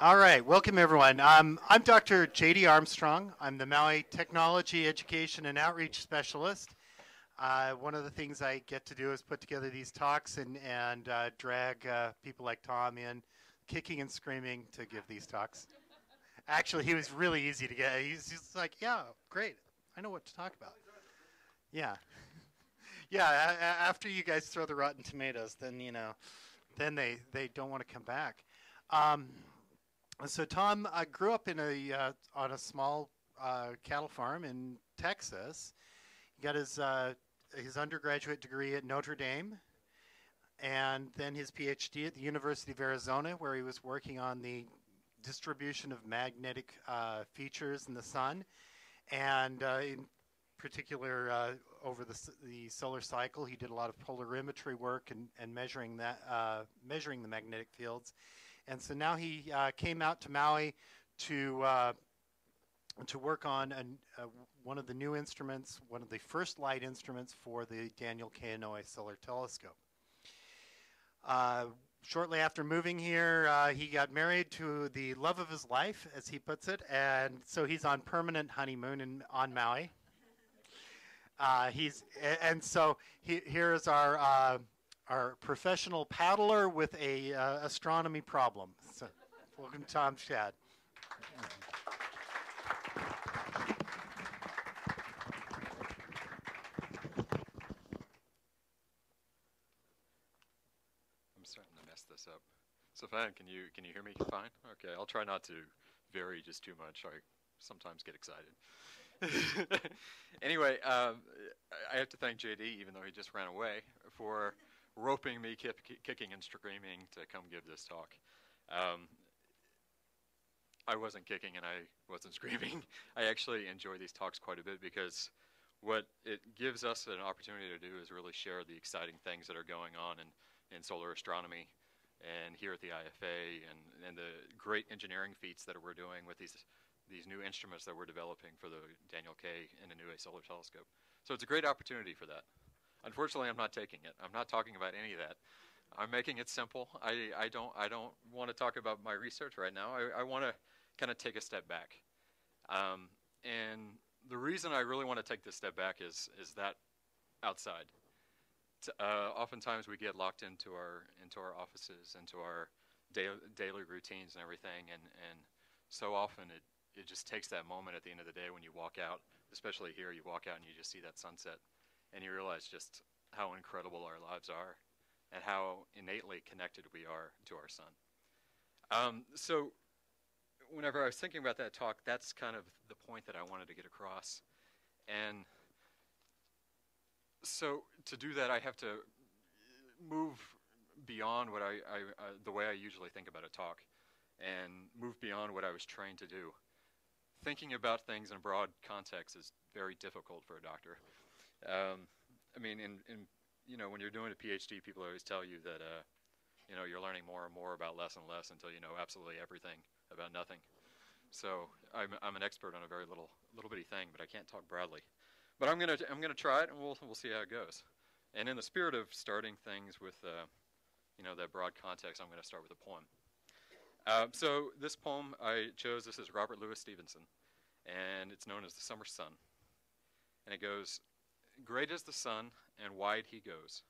All right, welcome everyone. Um, I'm Dr. J.D. Armstrong. I'm the Maui Technology Education and Outreach Specialist. Uh, one of the things I get to do is put together these talks and, and uh, drag uh, people like Tom in, kicking and screaming to give these talks. Actually, he was really easy to get. He's like, yeah, great. I know what to talk about. Yeah. yeah, after you guys throw the rotten tomatoes, then, you know, then they, they don't want to come back. Um, so Tom uh, grew up in a uh, on a small uh, cattle farm in Texas. He got his uh, his undergraduate degree at Notre Dame, and then his PhD at the University of Arizona, where he was working on the distribution of magnetic uh, features in the sun, and uh, in particular over the, the solar cycle, he did a lot of polarimetry work and, and measuring that measuring the magnetic fields. And so now he uh, came out to Maui to uh, to work on an, uh, one of the new instruments, one of the first light instruments for the Daniel K. Inouye Solar Telescope. Uh, shortly after moving here, uh, he got married to the love of his life, as he puts it, and so he's on permanent honeymoon in, on Maui. Uh, he's and so he, here's our our professional paddler with a uh, astronomy problem. So, welcome, Tom Schad. I'm starting to mess this up. Safan, can you can you hear me fine? Okay, I'll try not to vary just too much. I sometimes get excited. anyway, um, I have to thank JD, even though he just ran away, for roping me, kicking and screaming to come give this talk. Um, I wasn't kicking and I wasn't screaming. I actually enjoy these talks quite a bit because what it gives us an opportunity to do is really share the exciting things that are going on in, in solar astronomy and here at the IFA and, and the great engineering feats that we're doing with these these new instruments that we're developing for the Daniel K. Inouye Solar Telescope. So it's a great opportunity for that. Unfortunately, I'm not taking it. I'm not talking about any of that. I'm making it simple. I, I don't I don't want to talk about my research right now. I, I want to kind of take a step back. Um, and the reason I really want to take this step back is is that outside. Uh, oftentimes we get locked into our into our offices, into our da daily routines and everything, and and so often it it just takes that moment at the end of the day when you walk out, especially here, you walk out and you just see that sunset and you realize just how incredible our lives are and how innately connected we are to our sun. Um, so whenever I was thinking about that talk, that's kind of the point that I wanted to get across. And so to do that, I have to move beyond what I, I uh, the way I usually think about a talk and move beyond what I was trained to do. Thinking about things in a broad context is very difficult for a doctor. Um, I mean, in, in you know, when you're doing a PhD, people always tell you that uh, you know you're learning more and more about less and less until you know absolutely everything about nothing. So I'm I'm an expert on a very little little bitty thing, but I can't talk broadly. But I'm gonna I'm gonna try it, and we'll we'll see how it goes. And in the spirit of starting things with uh, you know that broad context, I'm gonna start with a poem. Uh, so this poem I chose. This is Robert Louis Stevenson, and it's known as the Summer Sun. And it goes, Great is the sun, and wide he goes,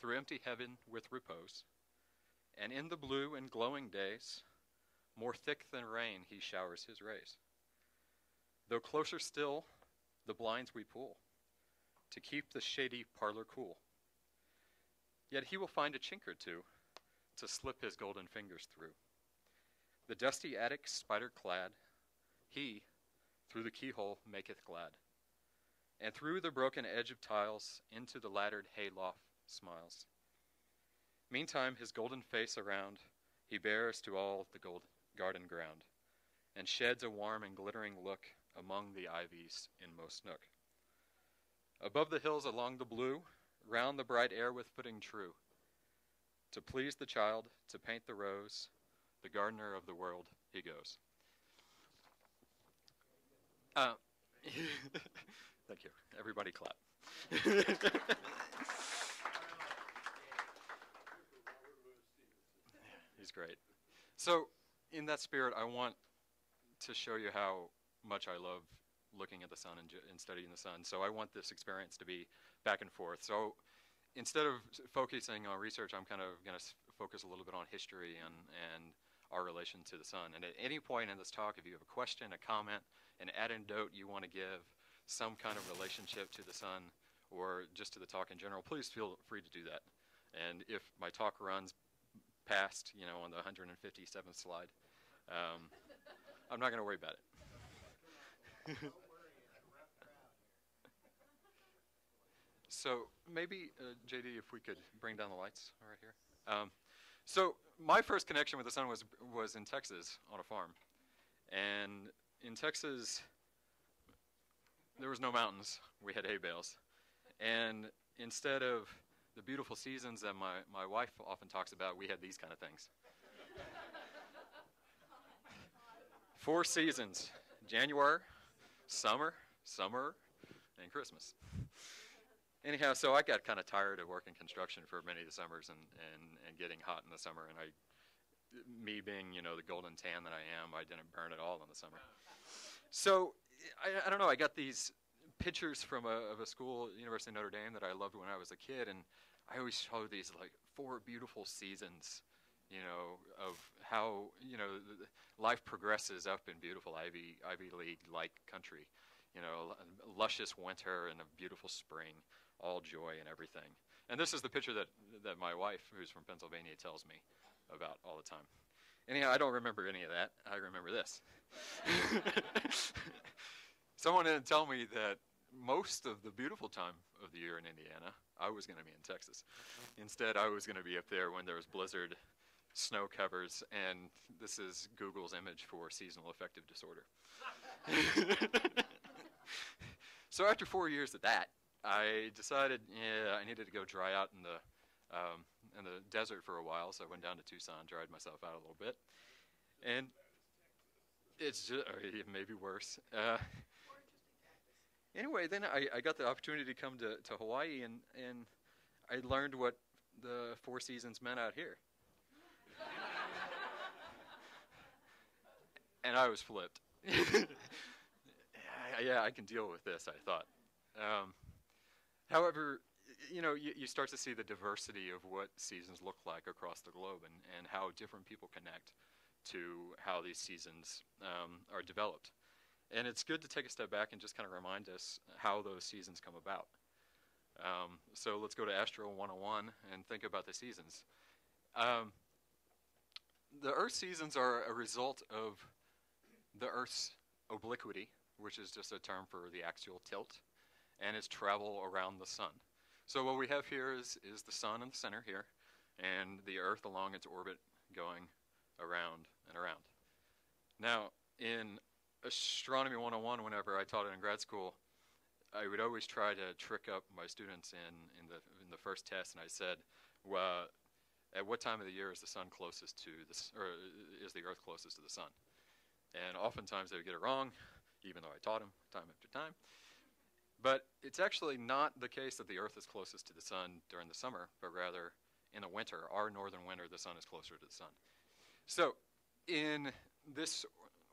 through empty heaven with repose. And in the blue and glowing days, more thick than rain, he showers his rays. Though closer still, the blinds we pull, to keep the shady parlor cool. Yet he will find a chink or two to slip his golden fingers through. The dusty attic spider clad, he, through the keyhole, maketh glad and through the broken edge of tiles into the laddered hayloft smiles. Meantime, his golden face around, he bears to all the gold garden ground, and sheds a warm and glittering look among the ivies inmost nook. Above the hills along the blue, round the bright air with footing true, to please the child, to paint the rose, the gardener of the world he goes. Uh, Thank you. Everybody clap. He's great. So in that spirit, I want to show you how much I love looking at the sun and, and studying the sun. So I want this experience to be back and forth. So instead of focusing on research, I'm kind of going to focus a little bit on history and, and our relation to the sun. And at any point in this talk, if you have a question, a comment, an anecdote you want to give, some kind of relationship to the sun, or just to the talk in general, please feel free to do that. And if my talk runs past, you know, on the 157th slide, um, I'm not going to worry about it. so maybe, uh, JD, if we could bring down the lights right here. Um, so my first connection with the sun was was in Texas on a farm, and in Texas there was no mountains. We had hay bales, and instead of the beautiful seasons that my, my wife often talks about, we had these kind of things. Four seasons January, summer, summer, and Christmas. Anyhow, so I got kind of tired of working construction for many of the summers and, and, and getting hot in the summer. And I, me being, you know, the golden tan that I am, I didn't burn at all in the summer. So I, I don't know, I got these pictures from a, of a school, University of Notre Dame, that I loved when I was a kid, and I always show these like four beautiful seasons, you know, of how you know life progresses up in beautiful Ivy Ivy League like country, you know, luscious winter and a beautiful spring, all joy and everything. And this is the picture that that my wife, who's from Pennsylvania, tells me about all the time. Anyhow, I don't remember any of that. I remember this. Someone didn't tell me that most of the beautiful time of the year in Indiana, I was going to be in Texas. Instead, I was going to be up there when there was blizzard, snow covers, and this is Google's image for seasonal affective disorder. so after four years of that, I decided, yeah, I needed to go dry out in the um, in the desert for a while. So I went down to Tucson, dried myself out a little bit, and it's just, maybe worse. Uh, anyway, then I, I got the opportunity to come to, to Hawaii, and, and I learned what the four seasons meant out here. and I was flipped. yeah, I can deal with this, I thought. Um, however, you know, you, you, start to see the diversity of what seasons look like across the globe and, and how different people connect to how these seasons um, are developed. And it's good to take a step back and just kind of remind us how those seasons come about. Um, so let's go to Astro 101 and think about the seasons. Um, the Earth seasons are a result of the Earth's obliquity, which is just a term for the axial tilt, and its travel around the sun. So what we have here is, is the sun in the center here, and the Earth along its orbit going around and around. Now, in astronomy 101 whenever I taught it in grad school, I would always try to trick up my students in, in the in the first test, and I said, "Well, at what time of the year is the sun closest to the or is the Earth closest to the sun?" And oftentimes they would get it wrong, even though I taught them time after time. But it's actually not the case that the Earth is closest to the sun during the summer, but rather in the winter, our northern winter, the sun is closer to the sun. So, in this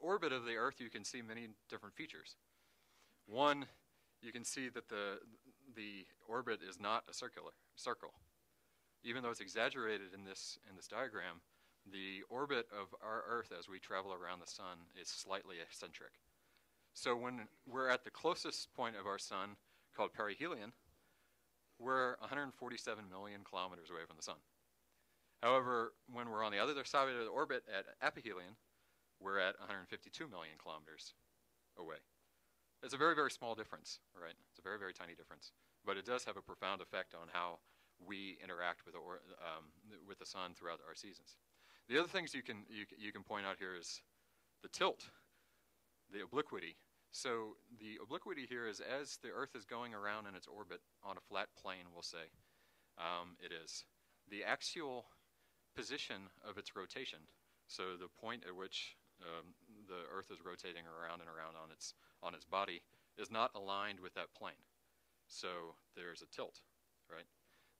orbit of the Earth, you can see many different features. One, you can see that the, the orbit is not a circular circle. Even though it's exaggerated in this, in this diagram, the orbit of our Earth as we travel around the sun is slightly eccentric. So when we're at the closest point of our sun, called perihelion, we're 147 million kilometers away from the sun. However, when we're on the other side of the orbit at aphelion, we're at 152 million kilometers away. It's a very, very small difference, right? It's a very, very tiny difference. But it does have a profound effect on how we interact with the, or, um, with the sun throughout our seasons. The other things you can, you, you can point out here is the tilt, the obliquity. So the obliquity here is as the Earth is going around in its orbit on a flat plane, we'll say, um, it is. The axial position of its rotation, so the point at which um, the Earth is rotating around and around on its on its body is not aligned with that plane. So there's a tilt, right?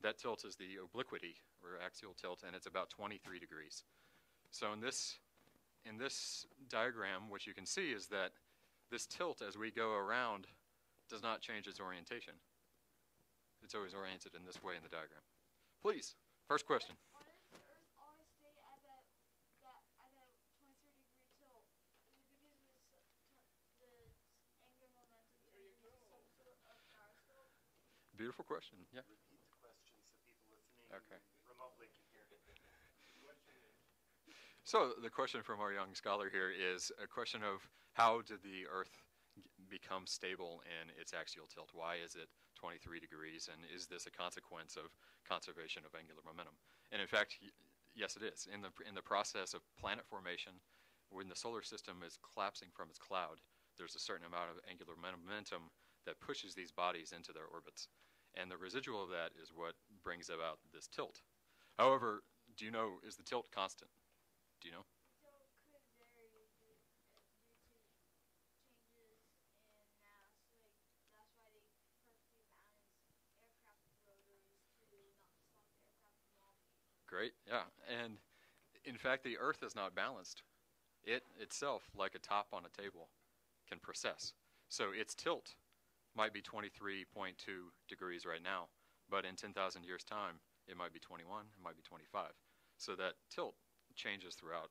That tilt is the obliquity or axial tilt, and it's about 23 degrees. So in this in this diagram, what you can see is that this tilt as we go around does not change its orientation. It's always oriented in this way in the diagram. Please, first question. Why does the Earth always stay at that that at that 23 degree tilt? Is it because of the, s- t- the s- angular momentum changes some sort of gyroscope? Beautiful question. Yeah. Repeat the question so people listening Okay. remotely can hear. So the question from our young scholar here is a question of how did the Earth become stable in its axial tilt? Why is it 23 degrees, and is this a consequence of conservation of angular momentum? And in fact, yes, it is. In the in the process of planet formation, when the solar system is collapsing from its cloud, there's a certain amount of angular momentum that pushes these bodies into their orbits, and the residual of that is what brings about this tilt. However, do you know is the tilt constant? Do you know? Great, yeah. And in fact, the Earth is not balanced. It itself, like a top on a table, can precess. So its tilt might be 23.2 degrees right now, but in 10,000 years' time, it might be 21, it might be 25. So that tilt changes throughout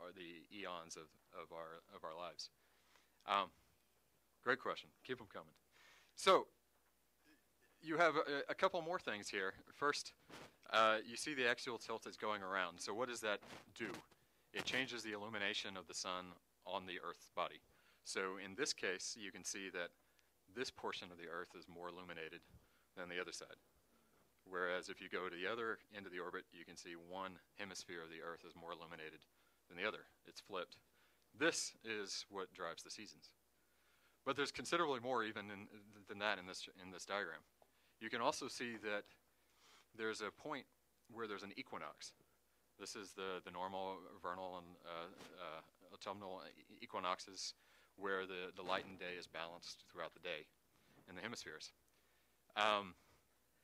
our, the eons of, of, our, of our lives. Um, great question. Keep them coming. So you have a, a couple more things here. First, uh, you see the axial tilt is going around. So what does that do? It changes the illumination of the sun on the Earth's body. So in this case, you can see that this portion of the Earth is more illuminated than the other side. Whereas if you go to the other end of the orbit, you can see one hemisphere of the Earth is more illuminated than the other. It's flipped. This is what drives the seasons. But there's considerably more even in, than that in this in this diagram. You can also see that there's a point where there's an equinox. This is the, the normal vernal and uh, uh, autumnal equinoxes where the, the light and day is balanced throughout the day in the hemispheres. Um,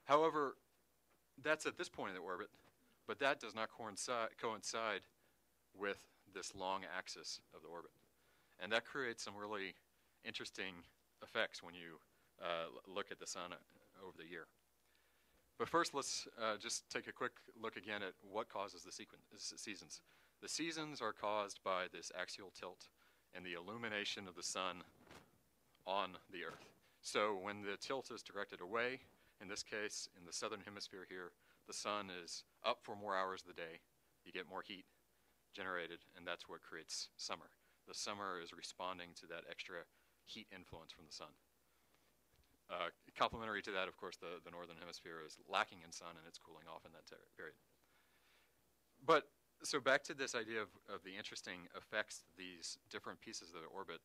however, that's at this point in the orbit, but that does not coincide, coincide with this long axis of the orbit. And that creates some really interesting effects when you uh, look at the sun uh, over the year. But first, let's uh, just take a quick look again at what causes the sequen- s- seasons. The seasons are caused by this axial tilt and the illumination of the sun on the Earth. So when the tilt is directed away, in this case, in the southern hemisphere here, the sun is up for more hours of the day. You get more heat generated, and that's what creates summer. The summer is responding to that extra heat influence from the sun. Uh, complementary to that, of course, the, the northern hemisphere is lacking in sun and it's cooling off in that period. But so back to this idea of, of the interesting effects these different pieces of the orbit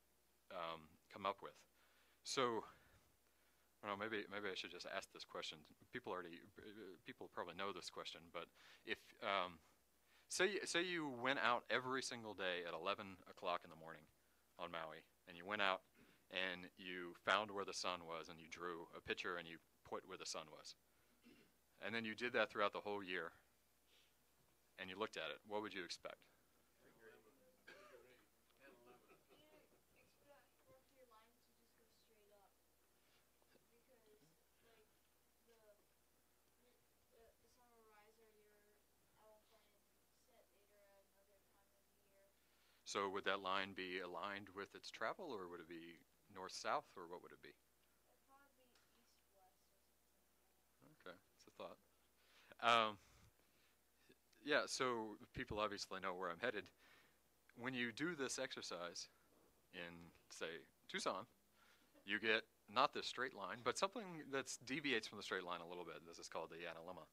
um, come up with. So, I don't know, maybe maybe I should just ask this question. People already people probably know this question, but if um, say say you went out every single day at 11 o'clock in the morning on Maui, and you went out and you found where the sun was and you drew a picture and you put where the sun was. And then you did that throughout the whole year and you looked at it, what would you expect? So would that line be aligned with its travel or would it be north south or what would it be? It'd probably be east west. Okay, it's a thought. Um, yeah, so people obviously know where I'm headed. When you do this exercise in, say, Tucson, you get not this straight line, but something that deviates from the straight line a little bit. This is called the analemma.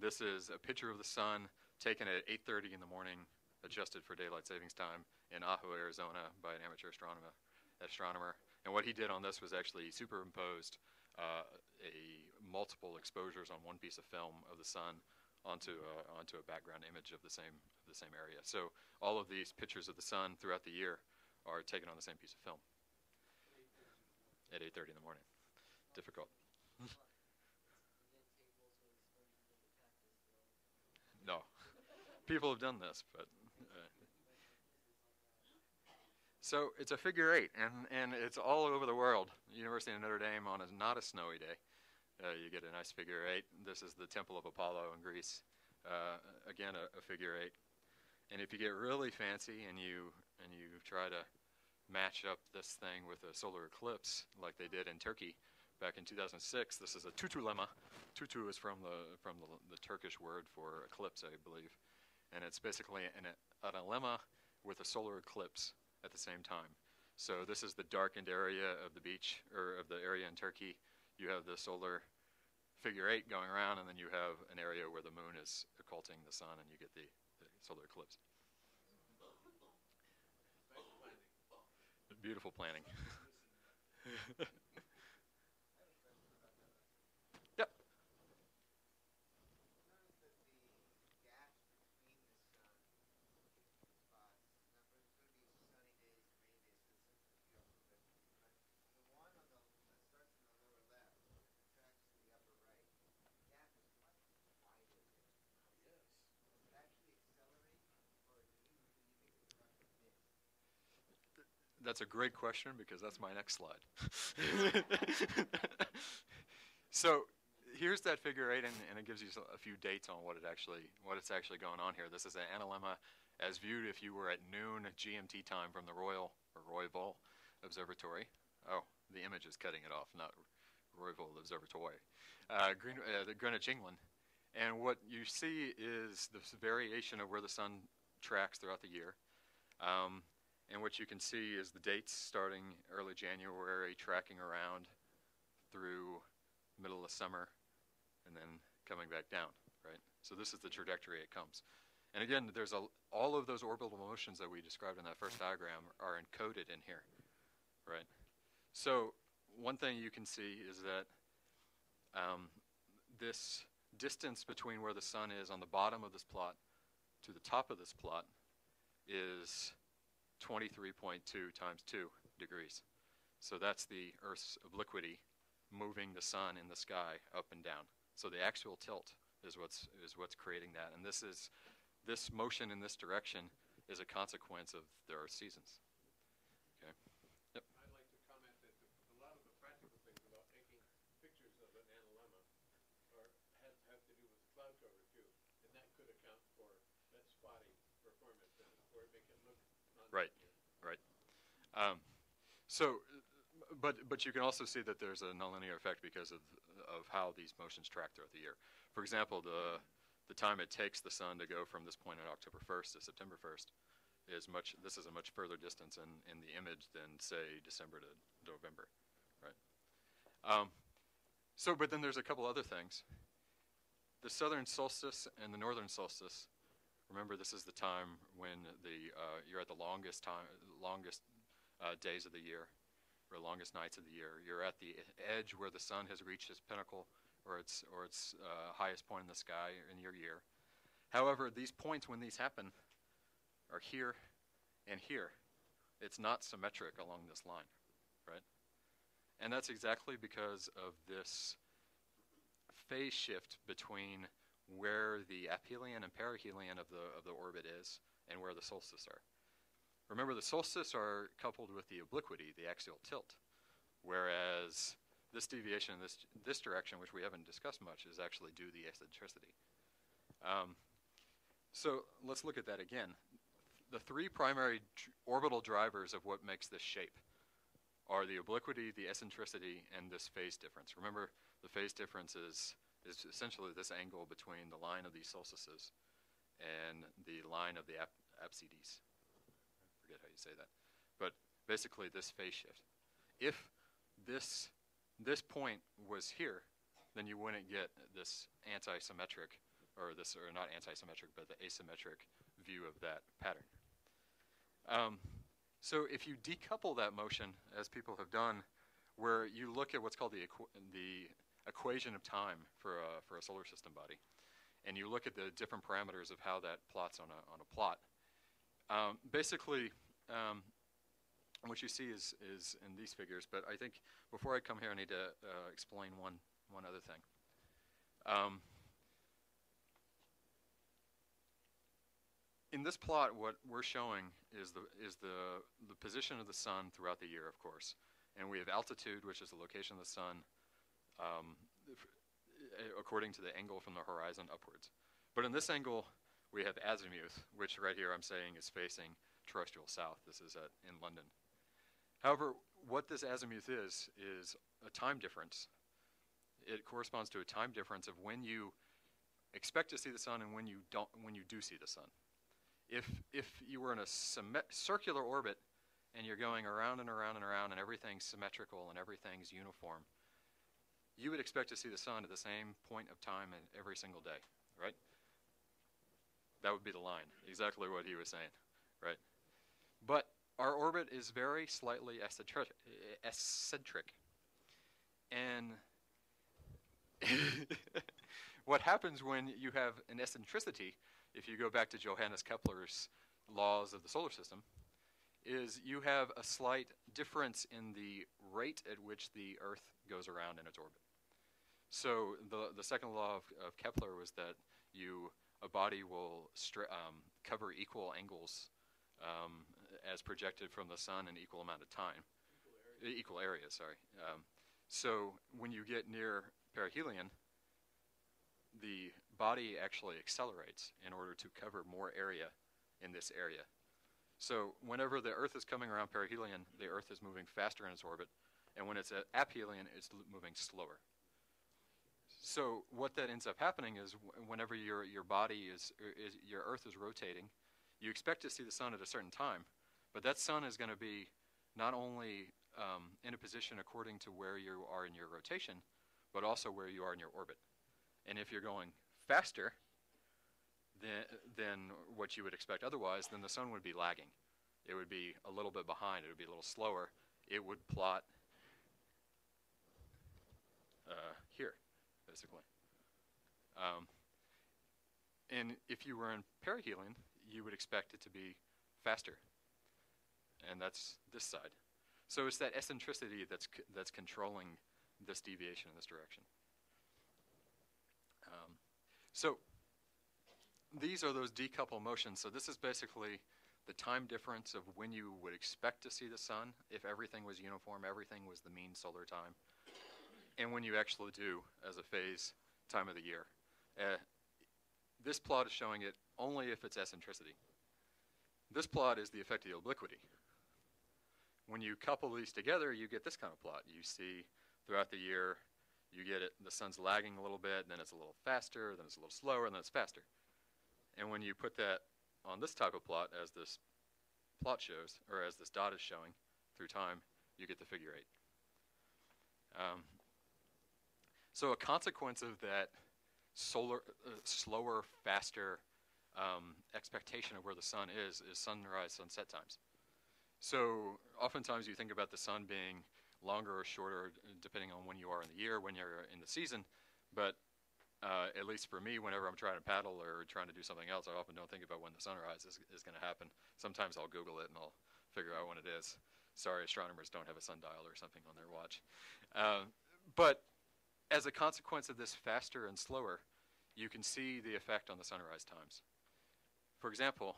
This is a picture of the sun taken at 8:30 in the morning, adjusted for daylight savings time in Ajo, Arizona, by an amateur astronomer. Astronomer, and what he did on this was actually superimposed uh, a multiple exposures on one piece of film of the sun onto a, onto a background image of the same of the same area. So all of these pictures of the sun throughout the year are taken on the same piece of film at 8:30 in the morning. Difficult. no, people have done this, but uh, So it's a figure eight, and, and it's all over the world. University of Notre Dame on a not a snowy day, uh, you get a nice figure eight. This is the Temple of Apollo in Greece. Uh, again, a, a figure eight. And if you get really fancy and you and you try to match up this thing with a solar eclipse, like they did in Turkey back in 2006, this is a tutulemma. Tutu is from the from the, the Turkish word for eclipse, I believe, and it's basically an, an lemma with a solar eclipse at the same time. So this is the darkened area of the beach or of the area in Turkey. You have the solar figure eight going around, and then you have an area where the moon is occulting the sun, and you get the, the solar eclipse. Beautiful planning. That's a great question because that's my next slide. so here's that figure eight, and, and, it gives you a few dates on what it actually what it's actually going on here. This is an analemma as viewed if you were at noon GMT time from the Royal or Royal Observatory. Oh, the image is cutting it off, not Royal Observatory. Uh, Green, uh, the Greenwich, England. And what you see is this variation of where the sun tracks throughout the year. Um, and what you can see is the dates starting early January, tracking around through middle of summer, and then coming back down, right? So this is the trajectory it comes. And again, there's a, all of those orbital motions that we described in that first diagram are encoded in here, right? So one thing you can see is that um, this distance between where the sun is on the bottom of this plot to the top of this plot is 23.2 times 2 degrees. So that's the Earth's obliquity moving the sun in the sky up and down. So the axial tilt is what's is what's creating that, and this is this motion in this direction is a consequence of the Earth's seasons. Okay. Yep. I'd like to comment that the, a lot of the practical things about taking pictures of an analemma are, have, have to do with cloud cover too, and that could account for that spotty performance and or make it look Right, right. Um, so, but but you can also see that there's a nonlinear effect because of of how these motions track throughout the year. For example, the the time it takes the sun to go from this point on October 1st to September 1st is much. This is a much further distance in in the image than say December to November, right? Um, so, but then there's a couple other things. The southern solstice and the northern solstice Remember, this is the time when the uh, you're at the longest time, longest uh, days of the year, or longest nights of the year. You're at the edge where the sun has reached its pinnacle, or its or its uh, highest point in the sky in your year. However, these points when these happen are here and here. It's not symmetric along this line, right? And that's exactly because of this phase shift between where the aphelion and perihelion of the, of the orbit is and where the solstices are. Remember, the solstices are coupled with the obliquity, the axial tilt, whereas this deviation in this, this direction, which we haven't discussed much, is actually due to the eccentricity. Um, so let's look at that again. The three primary orbital drivers of what makes this shape are the obliquity, the eccentricity, and this phase difference. Remember, the phase difference is is essentially this angle between the line of these solstices and the line of the ap apsides. Forget how you say that. But basically this phase shift. If this, this point was here, then you wouldn't get this anti-symmetric, or this, or not anti-symmetric, but the asymmetric view of that pattern. Um, so if you decouple that motion, as people have done, where you look at what's called the, the equation of time for a, for a solar system body, and you look at the different parameters of how that plots on a, on a plot, um, basically, um, what you see is, is in these figures, but I think before I come here, I need to uh, explain one, one other thing. Um, in this plot, what we're showing is the is the the position of the sun throughout the year, of course, and we have altitude, which is the location of the sun, um, according to the angle from the horizon upwards. But in this angle, we have azimuth, which right here I'm saying is facing terrestrial south. This is at, in London. However, what this azimuth is is a time difference. It corresponds to a time difference of when you expect to see the sun and when you don't when you do see the sun. If if you were in a circular orbit and you're going around and around and around and everything's symmetrical and everything's uniform, you would expect to see the sun at the same point of time every single day, right? That would be the line, exactly what he was saying, right? But our orbit is very slightly eccentric, and what happens when you have an eccentricity, if you go back to Johannes Kepler's laws of the solar system, is you have a slight difference in the rate at which the Earth goes around in its orbit. So the the second law of, of Kepler was that you a body will stra- um, cover equal angles um, as projected from the sun in equal amount of time, equal, equal areas. Sorry. Um, so when you get near perihelion, the body actually accelerates in order to cover more area in this area. So whenever the Earth is coming around perihelion, the Earth is moving faster in its orbit, and when it's at aphelion, it's l- moving slower. So what that ends up happening is whenever your your body is, is your Earth is rotating, you expect to see the sun at a certain time, but that sun is going to be not only um, in a position according to where you are in your rotation, but also where you are in your orbit. And if you're going faster than, than what you would expect otherwise, then the sun would be lagging. It would be a little bit behind. It would be a little slower. It would plot uh, basically. Um, and if you were in perihelion, you would expect it to be faster. And that's this side. So it's that eccentricity that's, that's controlling this deviation in this direction. Um, so these are those decouple motions. So this is basically the time difference of when you would expect to see the sun if everything was uniform, everything was the mean solar time, and when you actually do as a phase time of the year. Uh, this plot is showing it only if it's eccentricity. This plot is the effect of the obliquity. When you couple these together, you get this kind of plot. You see throughout the year, you get it, the sun's lagging a little bit, then it's a little faster, then it's a little slower, and then it's faster. And when you put that on this type of plot, as this plot shows, or as this dot is showing through time, you get the figure eight. Um, so a consequence of that solar, uh, slower, faster um, expectation of where the sun is is sunrise, sunset times. So oftentimes you think about the sun being longer or shorter uh, depending on when you are in the year, when you're in the season. But uh, at least for me, whenever I'm trying to paddle or trying to do something else, I often don't think about when the sunrise is, is going to happen. Sometimes I'll Google it and I'll figure out when it is. Sorry, astronomers don't have a sundial or something on their watch. Uh, but as a consequence of this faster and slower, you can see the effect on the sunrise times. For example,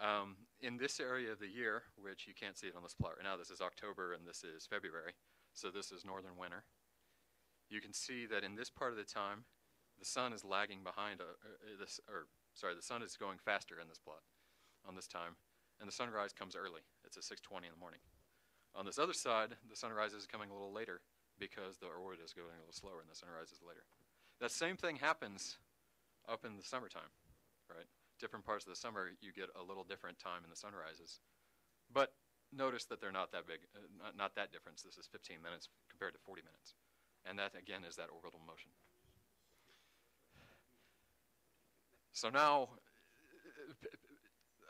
um, in this area of the year, which you can't see it on this plot right now, this is October and this is February, so this is northern winter. You can see that in this part of the time, the sun is lagging behind uh, uh, this, or sorry, the sun is going faster in this plot on this time, and the sunrise comes early. It's at 6:20 in the morning. On this other side, the sunrise is coming a little later because the orbit is going a little slower and the sun rises later. That same thing happens up in the summertime, right? Different parts of the summer, you get a little different time in the sunrises. But notice that they're not that big, uh, not, not that difference. This is 15 minutes compared to 40 minutes. And that, again, is that orbital motion. So now,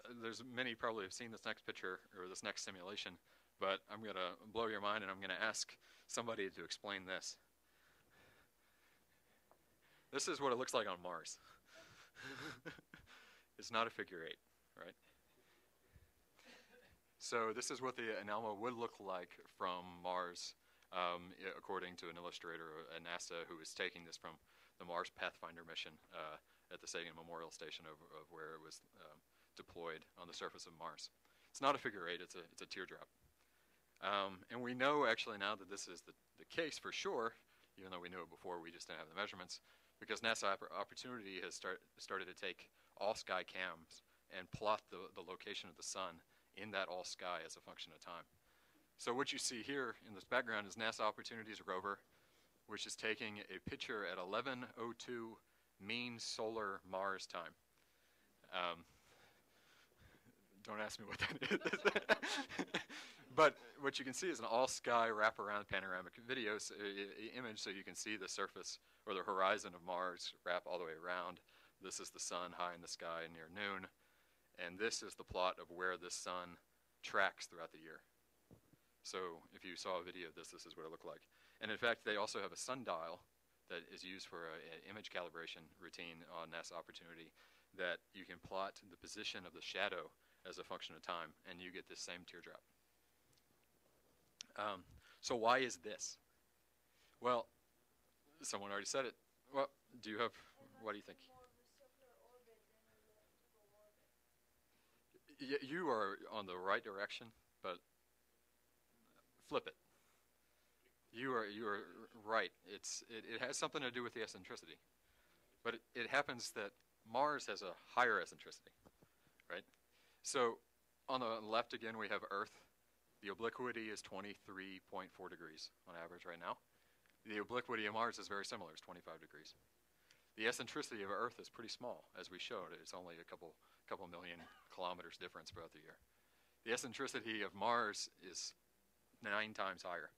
uh, there's many probably have seen this next picture or this next simulation, but I'm going to blow your mind and I'm going to ask somebody to explain this. This is what it looks like on Mars. it's not a figure eight, right? So this is what the analemma would look like from Mars, um, according to an illustrator at NASA who is taking this from the Mars Pathfinder mission uh, at the Sagan Memorial Station of, of where it was um, deployed on the surface of Mars. It's not a figure eight, it's a, it's a teardrop. Um, and we know actually now that this is the, the case for sure, even though we knew it before, we just didn't have the measurements, because NASA Opportunity has start, started to take all sky cams and plot the, the location of the sun in that all sky as a function of time. So what you see here in this background is NASA Opportunities rover, which is taking a picture at 11:02 mean solar Mars time. Um, don't ask me what that is. but what you can see is an all-sky wraparound panoramic video uh, image, so you can see the surface or the horizon of Mars wrap all the way around. This is the sun high in the sky near noon, and this is the plot of where the sun tracks throughout the year. So if you saw a video of this, this is what it looked like. And in fact, they also have a sundial that is used for an image calibration routine on NASA Opportunity that you can plot the position of the shadow as a function of time, and you get this same teardrop. Um, so why is this? Well, someone already said it. Well, do you have, what do you think? Y- you are on the right direction, but flip it. You are you are right. It's it, it has something to do with the eccentricity, but it, it happens that Mars has a higher eccentricity, right? So on the left again we have Earth. The obliquity is 23.4 degrees on average right now. The obliquity of Mars is very similar, it's 25 degrees. The eccentricity of Earth is pretty small, as we showed. It's only a couple couple million kilometers difference throughout the year. The eccentricity of Mars is nine times higher.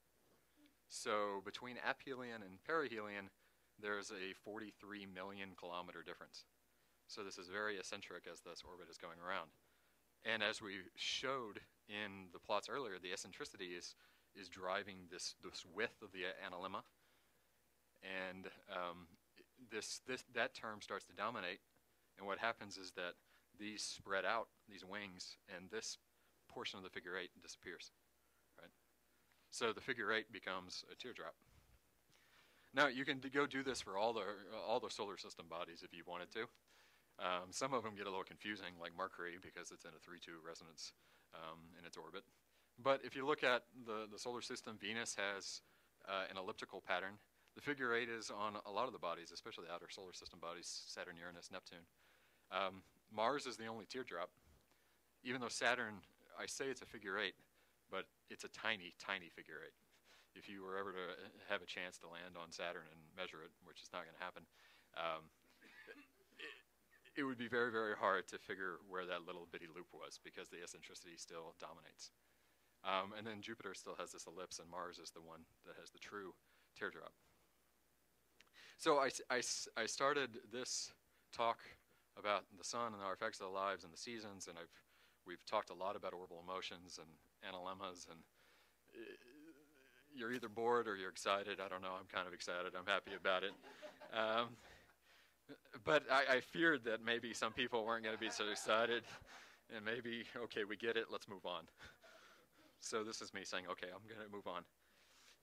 So between aphelion and perihelion, there's a 43 million kilometer difference. So this is very eccentric as this orbit is going around. And as we showed in the plots earlier, the eccentricity is, is driving this, this width of the analemma. And um, this, this, that term starts to dominate. And what happens is that these spread out, these wings, and this portion of the figure eight disappears. Right, So the figure eight becomes a teardrop. Now you can go do this for all the all the solar system bodies if you wanted to. Um, some of them get a little confusing, like Mercury, because it's in a 3-2 resonance um, in its orbit. But if you look at the, the solar system, Venus has uh, an elliptical pattern. The figure eight is on a lot of the bodies, especially the outer solar system bodies, Saturn, Uranus, Neptune. Um, Mars is the only teardrop. Even though Saturn, I say it's a figure eight, but it's a tiny, tiny figure eight. If you were ever to have a chance to land on Saturn and measure it, which is not going to happen, um, it would be very, very hard to figure where that little bitty loop was because the eccentricity still dominates. Um, and then Jupiter still has this ellipse, and Mars is the one that has the true teardrop. So I, I, I started this talk about the sun and our effects of the lives and the seasons, and I've we've talked a lot about orbital motions and analemmas, and uh, you're either bored or you're excited. I don't know. I'm kind of excited. I'm happy about it. Um, but I, I, feared that maybe some people weren't going to be so excited, and maybe okay, we get it. Let's move on. So this is me saying, okay, I'm going to move on.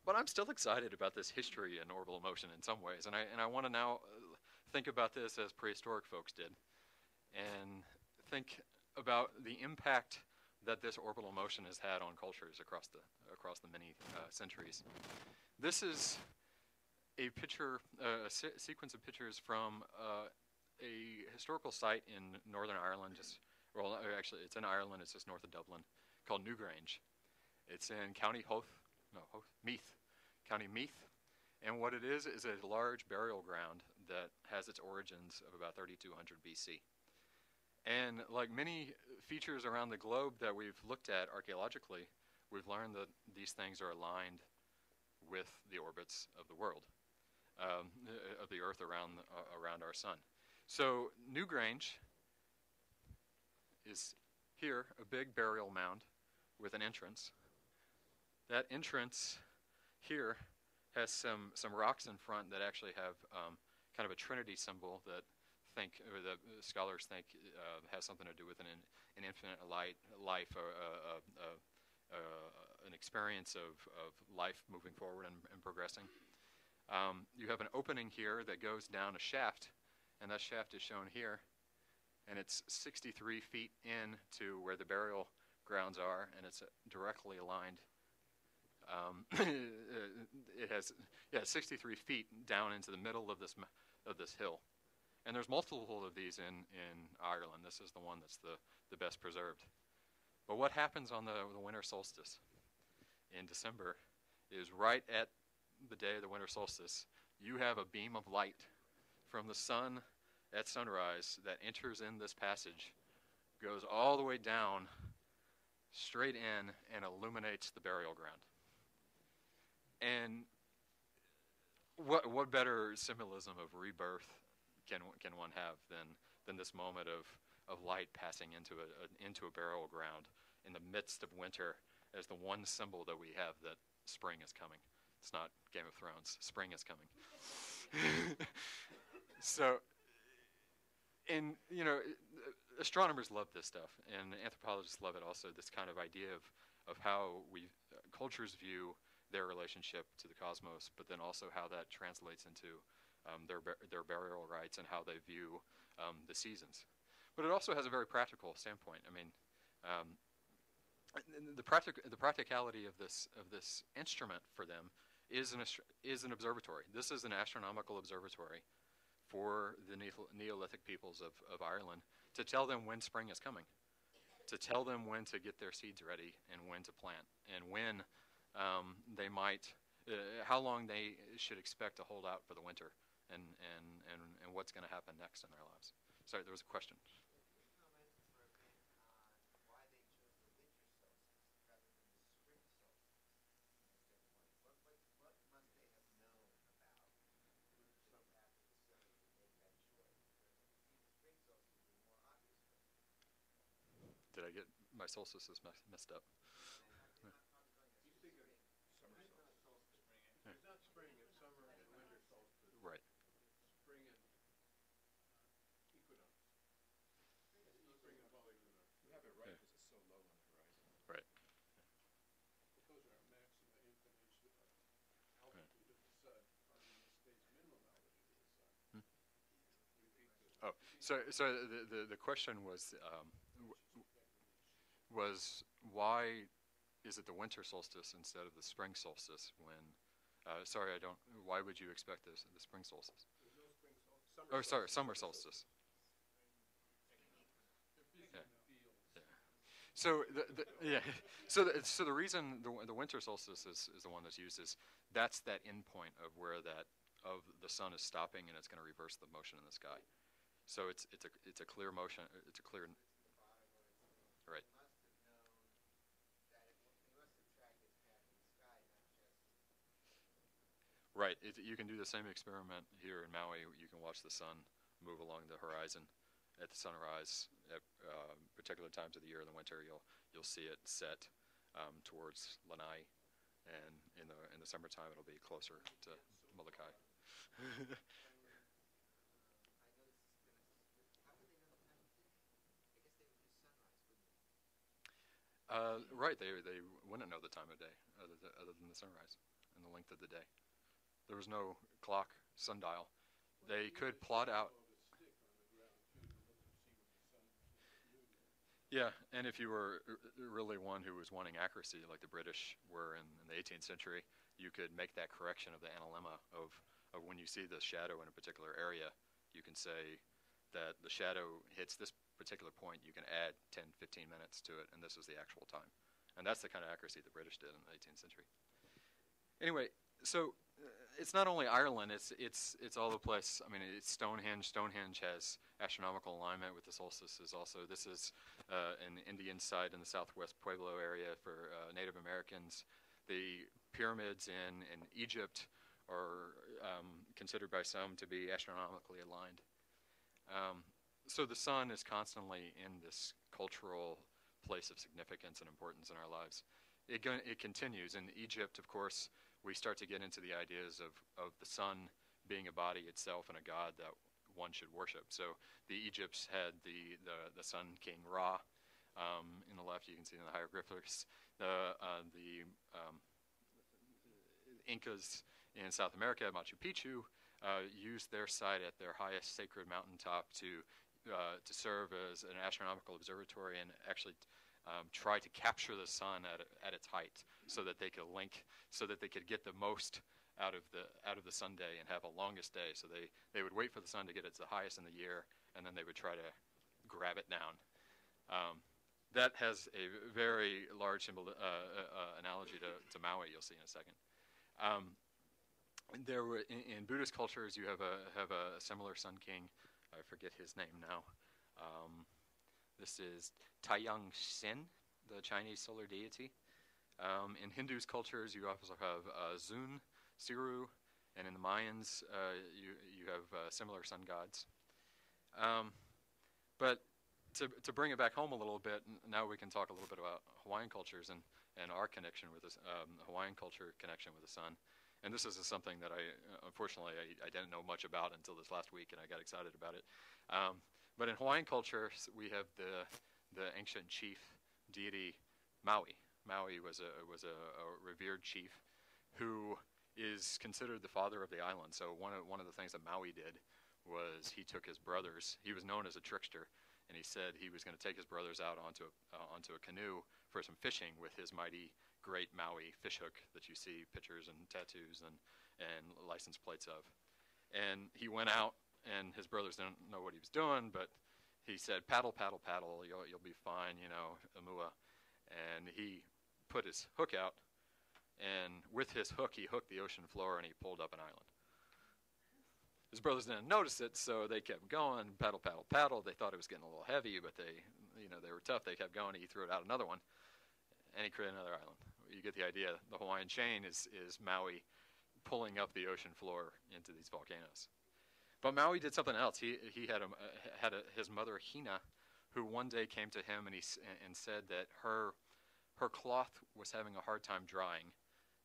But I'm still excited about this history in orbital motion in some ways, and I and I want to now uh, think about this as prehistoric folks did, and think about the impact that this orbital motion has had on cultures across the across the many uh, centuries. This is a picture, uh, a se sequence of pictures from uh, a historical site in Northern Ireland. Just well, actually, it's in Ireland. It's just north of Dublin, called Newgrange. It's in County Howth, no Howth, Meath, County Meath, and what it is is a large burial ground that has its origins of about 3200 BC. And like many features around the globe that we've looked at archaeologically, we've learned that these things are aligned with the orbits of the world, um, uh, of the Earth around uh, around our sun. So Newgrange is here, a big burial mound with an entrance. That entrance here has some some rocks in front that actually have um, kind of a trinity symbol that think, or the scholars think, uh, has something to do with an, an infinite light, life, or uh, uh, uh, an experience of, of life moving forward and, and progressing. Um, you have an opening here that goes down a shaft, and that shaft is shown here. and it's 63 feet in to where the burial grounds are, and it's uh, directly aligned. Um, it has yeah 63 feet down into the middle of this of this hill, and there's multiple of these in in Ireland. This is the one that's the the best preserved. But what happens on the, the winter solstice in December is right at the day of the winter solstice, you have a beam of light from the sun at sunrise that enters in this passage, goes all the way down, straight in, and illuminates the burial ground. And what what better symbolism of rebirth can can one have than than this moment of of light passing into a, a into a burial ground in the midst of winter as the one symbol that we have that spring is coming. It's not Game of Thrones. Spring is coming. so, and you know, astronomers love this stuff, and anthropologists love it also. This kind of idea of of how we uh, cultures view their relationship to the cosmos, but then also how that translates into um, their their burial rites and how they view um, the seasons. But it also has a very practical standpoint. I mean, um, the, practic- the practicality of this of this instrument for them is an is an observatory. This is an astronomical observatory for the Neol- Neolithic peoples of, of Ireland to tell them when spring is coming, to tell them when to get their seeds ready and when to plant, and when um, they might, uh, how long they should expect to hold out for the winter, and and and, and what's going to happen next in their lives. Sorry, there was a question. Did I get my solstices mes- messed up? It's not spring, it's summer and winter solstice. Right. Spring and uh, equinox. Spring and fall equinox. You have it right Yeah. because it's so low on the horizon. Right. Those are maxima, infinite uh, altitude of the sun. Cardinal states minimum altitude of the sun. Repeat this. Oh, so so the the, the question was um, was why is it the winter solstice instead of the spring solstice when uh, sorry I don't why would you expect this the spring solstice no spring solstice. Summer oh sorry summer solstice Yeah. fields. so the, the yeah so the, so the reason the, the winter solstice is, is the one that's used is that's that endpoint of where that of the sun is stopping and it's going to reverse the motion in the sky so it's it's a it's a clear motion it's a clear right Right. It, you can do the same experiment here in Maui. You can watch the sun move along the horizon at the sunrise. At uh, particular times of the year in the winter, you'll you'll see it set um, towards Lanai, and in the in the summertime, it'll be closer to Molokai. Uh, right, they they wouldn't know the time of day other than, other than the sunrise and the length of the day. There was no clock, sundial. They could plot out. Yeah, and if you were really one who was wanting accuracy, like the British were in, in the 18th century, you could make that correction of the analemma of, of when you see the shadow in a particular area, you can say that the shadow hits this particular point, you can add 10, 15 minutes to it, and this is the actual time. And that's the kind of accuracy the British did in the 18th century. Anyway, so it's not only Ireland; it's it's it's all the place. I mean, it's Stonehenge. Stonehenge has astronomical alignment with the solstices. Also, this is uh, an Indian site in the southwest Pueblo area for uh, Native Americans. The pyramids in in Egypt are um, considered by some to be astronomically aligned. Um, so the sun is constantly in this cultural place of significance and importance in our lives. It, it continues. In Egypt, of course, we start to get into the ideas of, of the sun being a body itself and a god that one should worship. So the Egypts had the, the, the sun king Ra. Um, in the left, you can see in the hieroglyphics. The, uh, the um, Incas in South America, Machu Picchu, uh, used their site at their highest sacred mountaintop to uh, to serve as an astronomical observatory and actually um, try to capture the sun at, at its height so that they could link, so that they could get the most out of the out of the sun day and have a longest day. So they, they would wait for the sun to get its the highest in the year, and then they would try to grab it down. Um, that has a very large symbol, uh, uh, uh, analogy to, to Maui. You'll see in a second. Um, there were in, in, Buddhist cultures, you have a have a similar sun king. I forget his name now. Um, this is Taiyang Shen, the Chinese solar deity. Um, in Hindu's cultures, you also have uh, Zun, Siru, and in the Mayans, uh, you you have uh, similar sun gods. Um, but to to bring it back home a little bit, now we can talk a little bit about Hawaiian cultures and and our connection with this um, Hawaiian culture connection with the sun. And this is something that I, uh, unfortunately, I, I, didn't know much about until this last week, and I got excited about it. Um, but in Hawaiian culture, we have the the ancient chief deity Maui. Maui was a was a, a, revered chief who is considered the father of the island. So one of one of the things that Maui did was he took his brothers. He was known as a trickster, and he said he was going to take his brothers out onto a, uh, onto a canoe for some fishing with his mighty great Maui fishhook that you see pictures and tattoos and, and license plates of. And he went out, and his brothers didn't know what he was doing, but he said, paddle, paddle, paddle, you'll, you'll be fine, you know, Imua. And he put his hook out, and with his hook, he hooked the ocean floor and he pulled up an island. His brothers didn't notice it, so they kept going, paddle, paddle, paddle. They thought it was getting a little heavy, but they, you know, they were tough. They kept going. He threw it out another one, and he created another island you get the idea. The Hawaiian chain is, is Maui pulling up the ocean floor into these volcanoes. But Maui did something else. He, he had, a, had a, his mother, Hina, who one day came to him and, he, and said that her, her cloth was having a hard time drying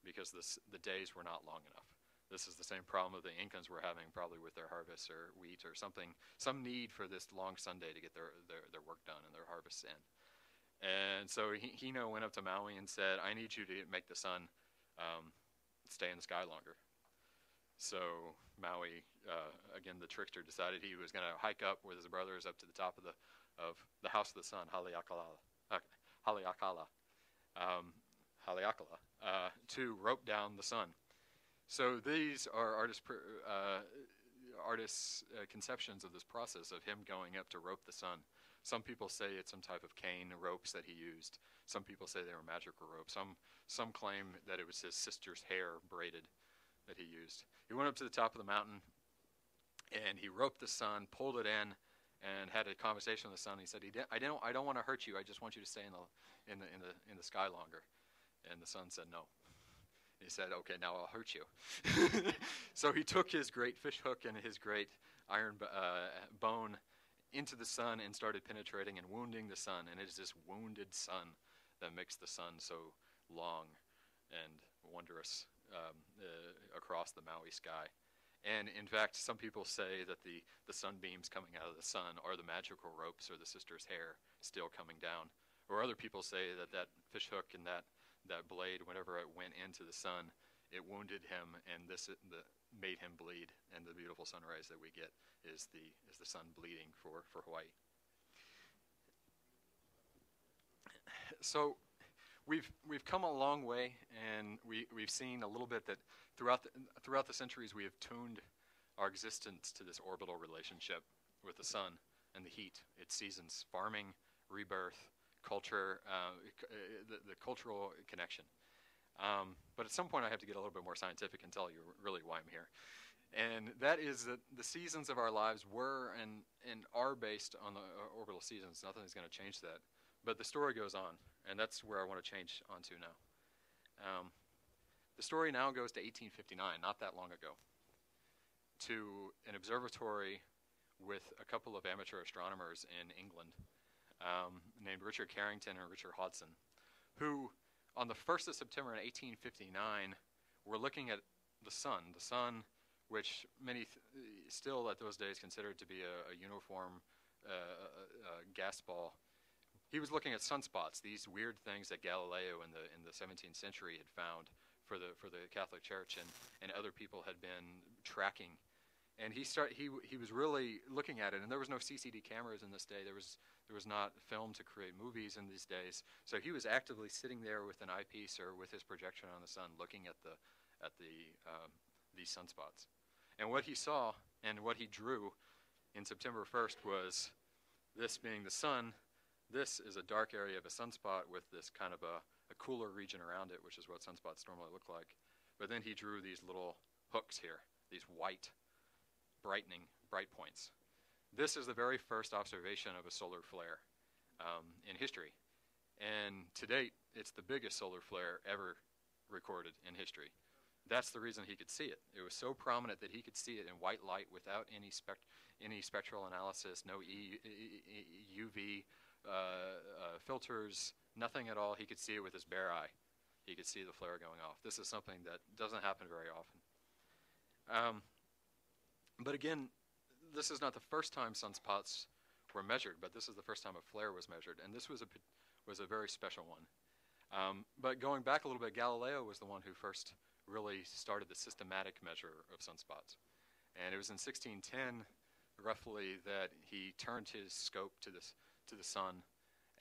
because this, the days were not long enough. This is the same problem that the Incans were having probably with their harvests or wheat or something, some need for this long Sunday to get their, their, their work done and their harvests in. And so Hina went up to Maui and said, I need you to make the sun um, stay in the sky longer. So Maui, uh, again, the trickster, decided he was going to hike up with his brothers up to the top of the, of the house of the sun, Haleakala, uh, Haleakala, um, Haleakala uh, to rope down the sun. So these are uh, artists' uh, conceptions of this process of him going up to rope the sun. Some people say it's some type of cane ropes that he used. Some people say they were magical ropes. Some some claim that it was his sister's hair braided that he used. He went up to the top of the mountain and he roped the sun, pulled it in, and had a conversation with the sun. He said, "I don't, I don't want to hurt you. I just want you to stay in the, in the, in the, in the sky longer." And the sun said, "No." He said, "Okay, now I'll hurt you." so he took his great fish hook and his great iron uh, bone into the sun and started penetrating and wounding the sun. And it is this wounded sun that makes the sun so long and wondrous um, uh, across the Maui sky. And in fact, some people say that the, the sunbeams coming out of the sun are the magical ropes or the sister's hair still coming down. Or other people say that that fish hook and that, that blade, whenever it went into the sun, it wounded him, and this the, made him bleed. And the beautiful sunrise that we get is the is the sun bleeding for for Hawaii. So we've we've come a long way, and we we've seen a little bit that throughout the, throughout the centuries we have tuned our existence to this orbital relationship with the sun and the heat, its seasons, farming, rebirth, culture, uh, the, the cultural connection. Um, but at some point, I have to get a little bit more scientific and tell you really why I'm here. And that is that the seasons of our lives were and, and are based on the uh, orbital seasons. Nothing is going to change that. But the story goes on, and that's where I want to change onto now. Um, the story now goes to 1859, not that long ago, to an observatory with a couple of amateur astronomers in England um, named Richard Carrington and Richard Hodgson, who on the 1st of September in 1859, we're looking at the sun, the sun, which many still at those days considered to be a, a uniform uh, uh, gas ball. He was looking at sunspots, these weird things that Galileo in the in the 17th century had found for the for the Catholic Church, and and other people had been tracking. and he start he he was really looking at it, and there was no CCD cameras in this day. There was there was not film to create movies in these days. So he was actively sitting there with an eyepiece or with his projection on the sun, looking at the at the um, these sunspots. And what he saw and what he drew in September 1st was this being the sun. This is a dark area of a sunspot with this kind of a, a cooler region around it, which is what sunspots normally look like. But then he drew these little hooks here, these white, brightening bright points. This is the very first observation of a solar flare um, in history. And to date, it's the biggest solar flare ever recorded in history. That's the reason he could see it. It was so prominent that he could see it in white light without any, spect- any spectral analysis, no e- e- e- UV uh, uh, filters, nothing at all. He could see it with his bare eye. He could see the flare going off. This is something that doesn't happen very often. Um, but again, this is not the first time sunspots were measured, but this is the first time a flare was measured, and this was a was a very special one. Um, but going back a little bit, Galileo was the one who first really started the systematic measure of sunspots, and it was in 1610, roughly, that he turned his scope to this to the sun,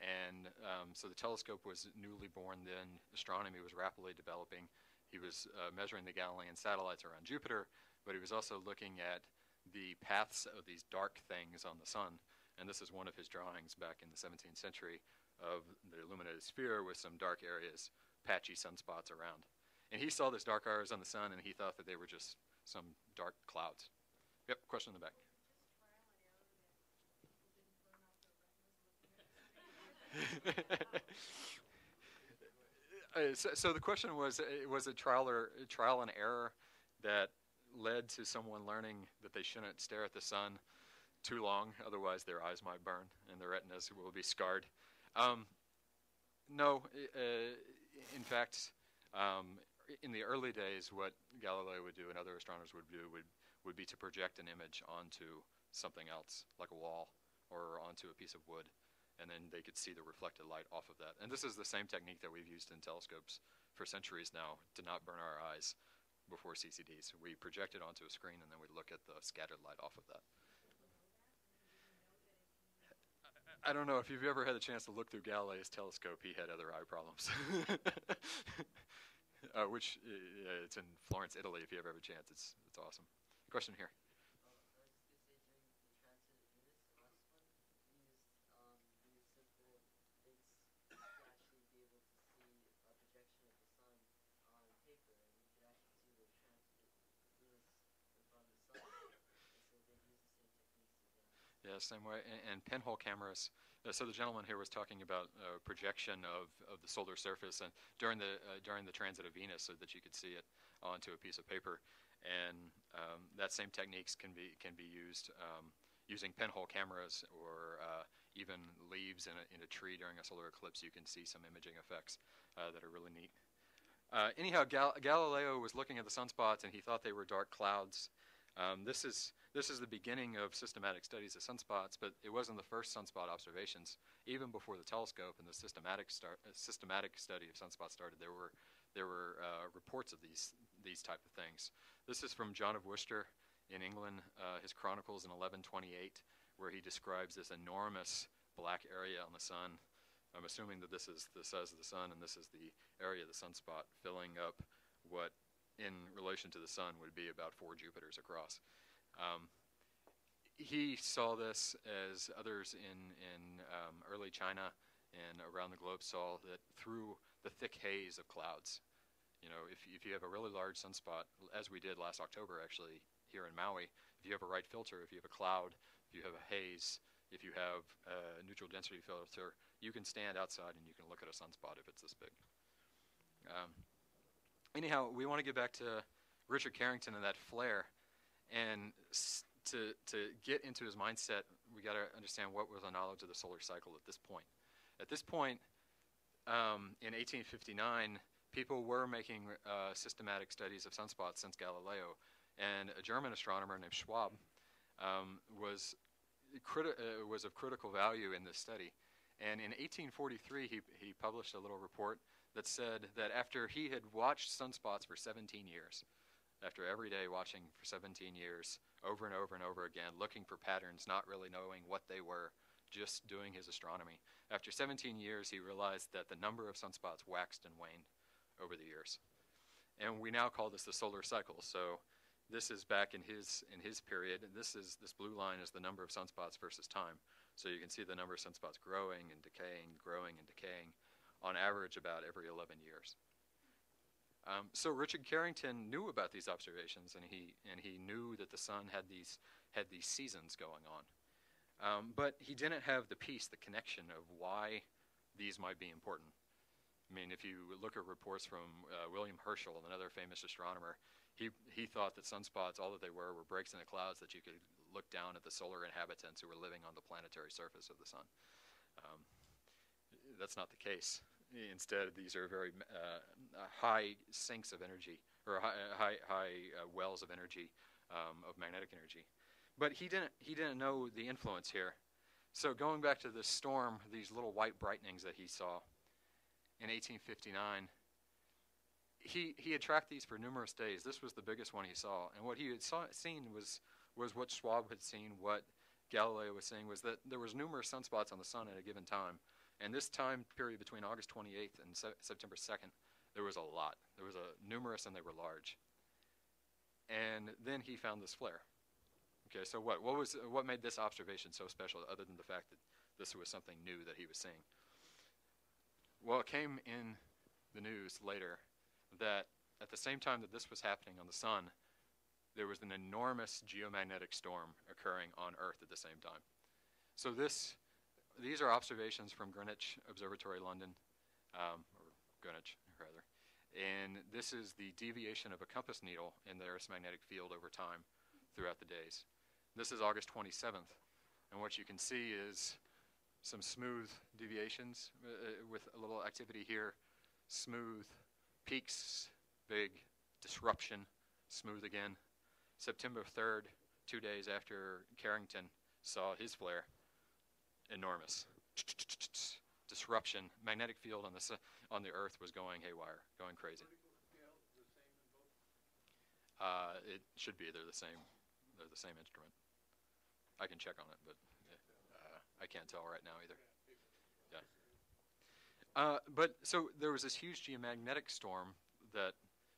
and um, so the telescope was newly born then. Astronomy was rapidly developing. He was uh, measuring the Galilean satellites around Jupiter, but he was also looking at the paths of these dark things on the sun. And this is one of his drawings back in the 17th century of the illuminated sphere with some dark areas, patchy sunspots around. And he saw these dark areas on the sun and he thought that they were just some dark clouds. Yep, question in the back. so, so the question was: uh, Was it trial or trial and error that led to someone learning that they shouldn't stare at the sun too long, otherwise their eyes might burn and their retinas will be scarred? Um, no. Uh, in fact, um, in the early days, what Galileo would do and other astronomers would do would would be to project an image onto something else, like a wall or onto a piece of wood and then they could see the reflected light off of that. And this is the same technique that we've used in telescopes for centuries now to not burn our eyes before CCDs. We project it onto a screen and then we look at the scattered light off of that. I don't know if you've ever had a chance to look through Galileo's telescope. He had other eye problems, uh, which uh, it's in Florence, Italy. If you ever have a chance, it's it's awesome. Question here. Same way. And, and pinhole cameras. Uh, so the gentleman here was talking about uh, projection of, of the solar surface and during the uh, during the transit of Venus, so that you could see it onto a piece of paper. And um, that same techniques can be can be used um, using pinhole cameras or uh, even leaves in a, in a tree during a solar eclipse. You can see some imaging effects uh, that are really neat. Anyhow, Gal- Galileo was looking at the sunspots and he thought they were dark clouds. Um, this is this is the beginning of systematic studies of sunspots, but it wasn't the first sunspot observations. Even before the telescope and the systematic start, uh, systematic study of sunspots started, there were there were uh, reports of these these type of things. This is from John of Worcester in England, uh, his chronicles in 1128, where he describes this enormous black area on the sun. I'm assuming that this is the size of the sun, and this is the area of the sunspot filling up what, in relation to the sun, would be about four Jupiters across. Um, he saw this as others in, in um, early China and around the globe saw that through the thick haze of clouds. You know, if, if you have a really large sunspot, as we did last October actually here in Maui, if you have a right filter, if you have a cloud, if you have a haze, if you have a neutral density filter, you can stand outside and you can look at a sunspot if it's this big. Um, anyhow, we want to get back to Richard Carrington and that flare. And to, to get into his mindset, we got to understand what was the knowledge of the solar cycle at this point. At this point, um, in 1859, people were making uh, systematic studies of sunspots since Galileo, and a German astronomer named Schwab um, was criti- uh, was of critical value in this study. And in 1843, he, he published a little report that said that after he had watched sunspots for 17 years, after every day watching for 17 years over and over and over again, looking for patterns, not really knowing what they were, just doing his astronomy. After 17 years, he realized that the number of sunspots waxed and waned over the years. And we now call this the solar cycle. So this is back in his in his period, and this is this blue line is the number of sunspots versus time. So you can see the number of sunspots growing and decaying, growing and decaying, on average about every 11 years. Um, so Richard Carrington knew about these observations, and he and he knew that the sun had these had these seasons going on, um, but he didn't have the piece, the connection of why these might be important. I mean, if you look at reports from uh, William Herschel, another famous astronomer, he he thought that sunspots, all that they were, were breaks in the clouds that you could look down at the solar inhabitants who were living on the planetary surface of the sun. Um, that's not the case. Instead, these are very uh, high sinks of energy, or high, high, high uh, wells of energy, um, of magnetic energy. But he didn't, he didn't know the influence here. So going back to the storm, these little white brightenings that he saw in 1859, he, he had tracked these for numerous days. This was the biggest one he saw. And what he had saw, seen was, was what Schwab had seen, what Galileo was saying, was that there was numerous sunspots on the sun at a given time. And this time period between August 28th and se September 2nd, there was a lot. There was a numerous and they were large. And then he found this flare. Okay, so what? What was what made this observation so special, other than the fact that this was something new that he was seeing? Well, it came in the news later that at the same time that this was happening on the sun, there was an enormous geomagnetic storm occurring on Earth at the same time. So this these are observations from Greenwich Observatory, London, um, or Greenwich, rather. And this is the deviation of a compass needle in the Earth's magnetic field over time throughout the days. This is August 27th. And what you can see is some smooth deviations uh, uh with a little activity here, smooth peaks, big disruption, smooth again. September 3rd, two days after Carrington saw his flare, enormous. Disruption, magnetic field on the on the Earth was going haywire, going crazy. Uh, it should be. They're the same. They're the same instrument. I can check on it, but uh, I can't tell right now either. Yeah. Uh, but so there was this huge geomagnetic storm that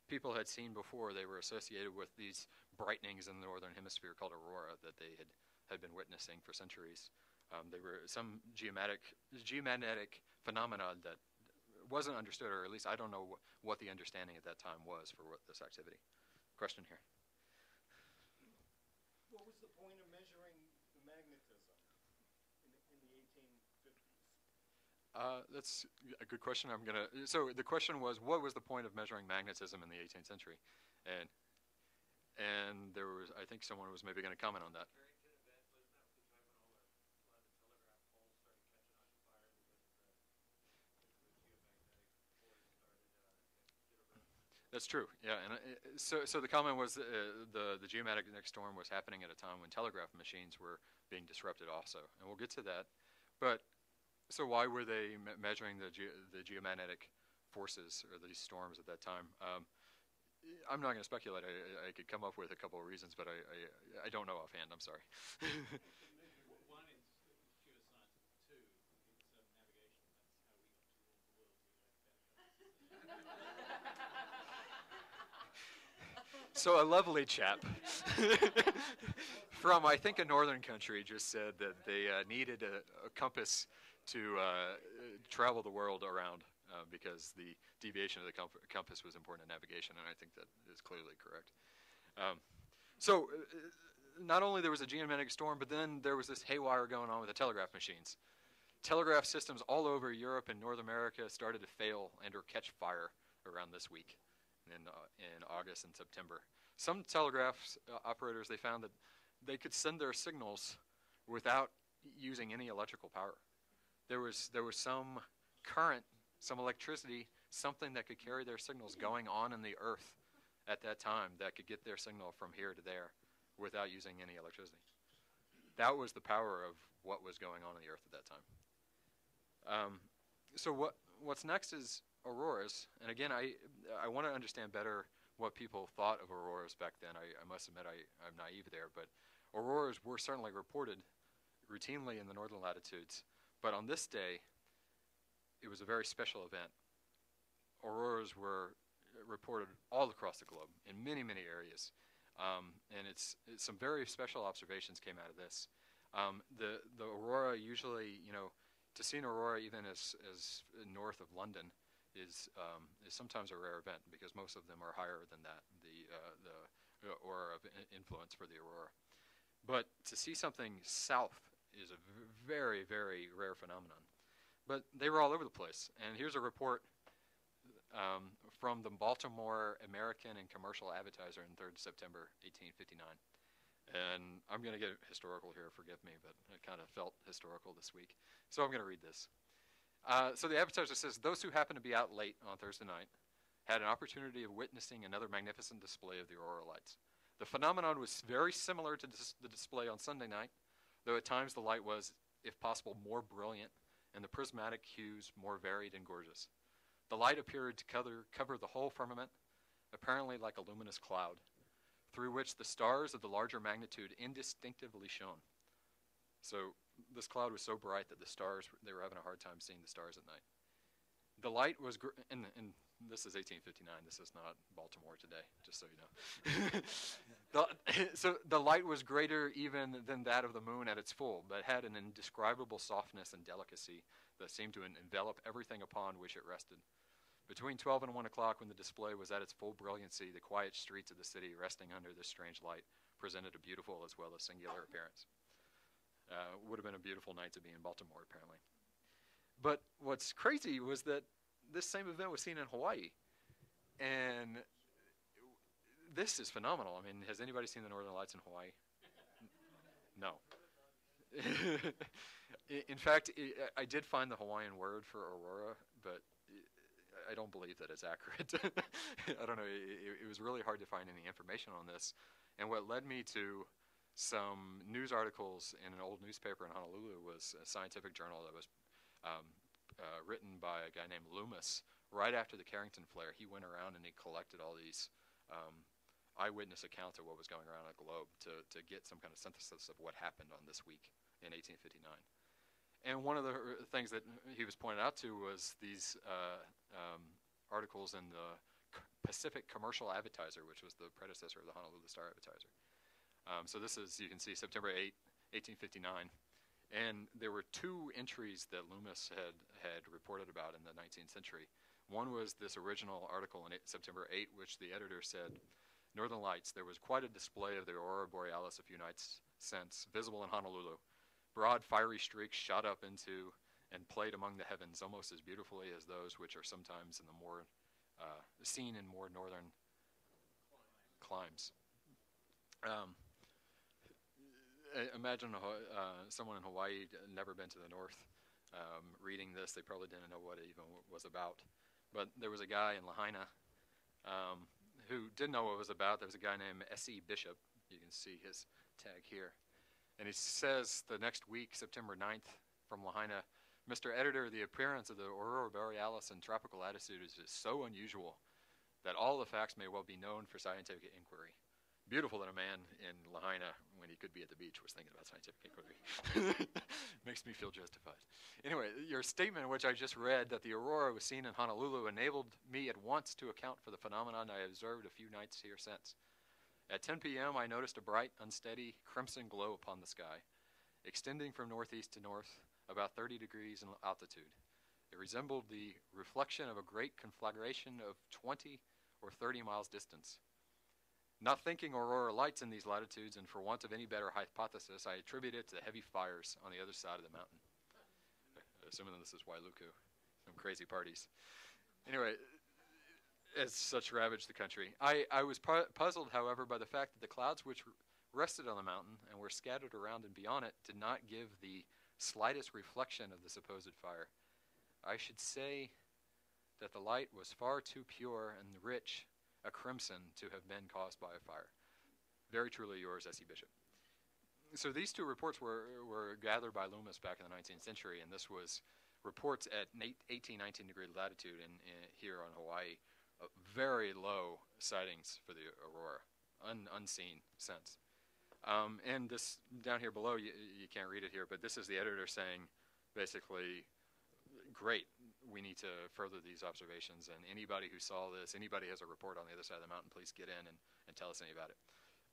people had seen before. They were associated with these brightenings in the northern hemisphere called aurora that they had had been witnessing for centuries. Um, they were some geomagnetic, geomagnetic phenomena that wasn't understood, or at least I don't know wh- what the understanding at that time was for what this activity. Question here. What was the point of measuring the magnetism in the, in the 1850s? Uh, that's a good question. I'm gonna. So the question was, what was the point of measuring magnetism in the 18th century? And and there was, I think, someone was maybe going to comment on that. That's true. Yeah, and uh, so so the comment was uh, the the geomagnetic storm was happening at a time when telegraph machines were being disrupted also, and we'll get to that. But so why were they me measuring the ge the geomagnetic forces or these storms at that time? Um, I'm not going to speculate. I, I, could come up with a couple of reasons, but I I, I don't know offhand. I'm sorry. so a lovely chap from I think a northern country just said that they uh, needed a, a, compass to uh, travel the world around uh, because the deviation of the compass was important in navigation, and I think that is clearly correct. Um, so uh, not only there was a geomagnetic storm, but then there was this haywire going on with the telegraph machines. Telegraph systems all over Europe and North America started to fail and or catch fire around this week in, uh, in August and September. Some telegraph uh, operators, they found that they could send their signals without using any electrical power. There was, there was some current, some electricity, something that could carry their signals going on in the earth at that time that could get their signal from here to there without using any electricity. That was the power of what was going on in the earth at that time. Um, so what, what's next is auroras, and again, I, I want to understand better what people thought of auroras back then. I, I must admit I, I'm naive there, but auroras were certainly reported routinely in the northern latitudes. But on this day, it was a very special event. Auroras were reported all across the globe in many, many areas. Um, and it's, it's, some very special observations came out of this. Um, the, the aurora usually, you know, to see an aurora even as, as north of London is, um, is sometimes a rare event because most of them are higher than that, the, uh, the uh, aura of influence for the aurora. But to see something south is a very, very rare phenomenon. But they were all over the place. And here's a report um, from the Baltimore American and Commercial Advertiser in 3rd September 1859. And I'm going to get historical here, forgive me, but it kind of felt historical this week. So I'm going to read this. Uh, so the advertiser says those who happened to be out late on Thursday night had an opportunity of witnessing another magnificent display of the aurora lights. The phenomenon was very similar to dis- the display on Sunday night, though at times the light was, if possible, more brilliant and the prismatic hues more varied and gorgeous. The light appeared to cover, cover the whole firmament, apparently like a luminous cloud through which the stars of the larger magnitude indistinctively shone. So this cloud was so bright that the stars, they were having a hard time seeing the stars at night. The light was, gr- and, and this is 1859, this is not Baltimore today, just so you know. the, so the light was greater even than that of the moon at its full, but had an indescribable softness and delicacy that seemed to envelop everything upon which it rested. Between 12 and 1 o'clock, when the display was at its full brilliancy, the quiet streets of the city, resting under this strange light, presented a beautiful as well as singular appearance. Uh, would have been a beautiful night to be in Baltimore, apparently. But what's crazy was that this same event was seen in Hawaii. And this is phenomenal. I mean, has anybody seen the Northern Lights in Hawaii? no. in fact, I did find the Hawaiian word for aurora, but I don't believe that it's accurate. I don't know. It, it, was really hard to find any information on this. And what led me to some news articles in an old newspaper in Honolulu was a scientific journal that was um, uh, written by a guy named Loomis right after the Carrington flare. He went around and he collected all these um, eyewitness accounts of what was going around the globe to, to get some kind of synthesis of what happened on this week in 1859. And one of the things that he was pointed out to was these uh, um, articles in the Pacific Commercial Advertiser, which was the predecessor of the Honolulu Star Advertiser. Um, so this is, you can see, September 8, 1859. And there were two entries that Loomis had, had reported about in the 19th century. One was this original article in eight, September 8, which the editor said, Northern Lights, there was quite a display of the aurora borealis a few nights since, visible in Honolulu. Broad fiery streaks shot up into and played among the heavens almost as beautifully as those which are sometimes in the more uh, seen in more northern climes. Um, imagine uh, someone in Hawaii never been to the north um, reading this. They probably didn't know what it even was about. But there was a guy in Lahaina um, who did know what it was about. There was a guy named S.E. Bishop. You can see his tag here. And he says the next week, September 9th, from Lahaina, Mr. Editor, the appearance of the aurora borealis in tropical latitudes is so unusual that all the facts may well be known for scientific inquiry. Beautiful that a man in Lahaina, when he could be at the beach, was thinking about scientific inquiry. Makes me feel justified. Anyway, your statement, which I just read, that the aurora was seen in Honolulu, enabled me at once to account for the phenomenon I observed a few nights here since. At 10 p.m., I noticed a bright, unsteady crimson glow upon the sky, extending from northeast to north about 30 degrees in altitude. It resembled the reflection of a great conflagration of 20 or 30 miles distance. Not thinking aurora lights in these latitudes, and for want of any better hypothesis, I attribute it to the heavy fires on the other side of the mountain. Uh, assuming this is Wailuku, some crazy parties. Anyway, as such ravaged the country. I, I was pu- puzzled, however, by the fact that the clouds which rested on the mountain and were scattered around and beyond it did not give the slightest reflection of the supposed fire. I should say that the light was far too pure and rich a crimson to have been caused by a fire. Very truly yours, S.E. Bishop. So these two reports were, were gathered by Loomis back in the 19th century, and this was reports at 18, 19 degree latitude in, in, here on Hawaii uh, very low sightings for the aurora, un, unseen since. Um, and this down here below, you, you can't read it here, but this is the editor saying, basically, great, we need to further these observations. And anybody who saw this, anybody has a report on the other side of the mountain, please get in and, and tell us any about it.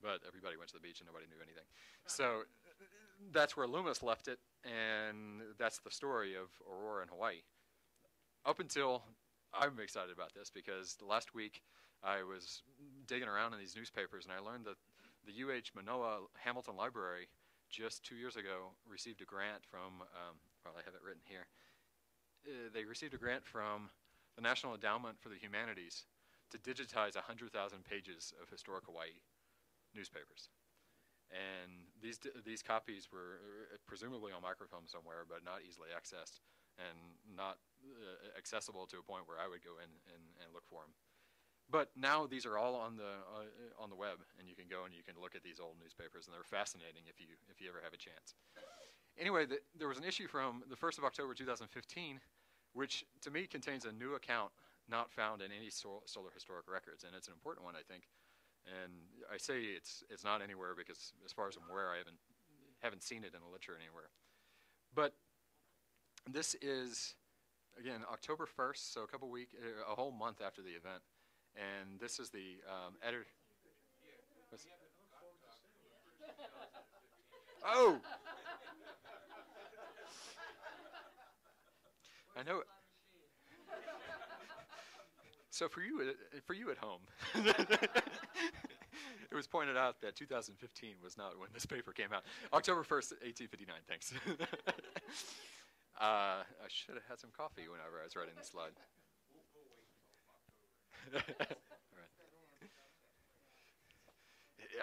But everybody went to the beach and nobody knew anything. So that's where Loomis left it, and that's the story of Aurora in Hawaii. Up until I'm excited about this because last week I was digging around in these newspapers and I learned that the UH Manoa Hamilton Library just two years ago received a grant from, um, well, I have it written here. Uh, they received a grant from the National Endowment for the Humanities to digitize 100,000 pages of historic Hawaii newspapers. And these, these copies were uh, presumably on microfilm somewhere, but not easily accessed and not uh, accessible to a point where I would go in and, and look for them. But now these are all on the uh, on the web, and you can go and you can look at these old newspapers, and they're fascinating if you if you ever have a chance. Anyway, the, there was an issue from the 1st of October 2015, which to me contains a new account not found in any sol- solar historic records, and it's an important one, I think. And I say it's it's not anywhere because, as far as I'm aware, I haven't haven't seen it in the literature anywhere. But this is again October 1st, so a couple week, uh, a whole month after the event and this is the um, editor. Oh, I know. So for you, uh, for you at home, it was pointed out that 2015 was not when this paper came out. October 1st, 1859. Thanks. uh, I should have had some coffee whenever I was writing the slide.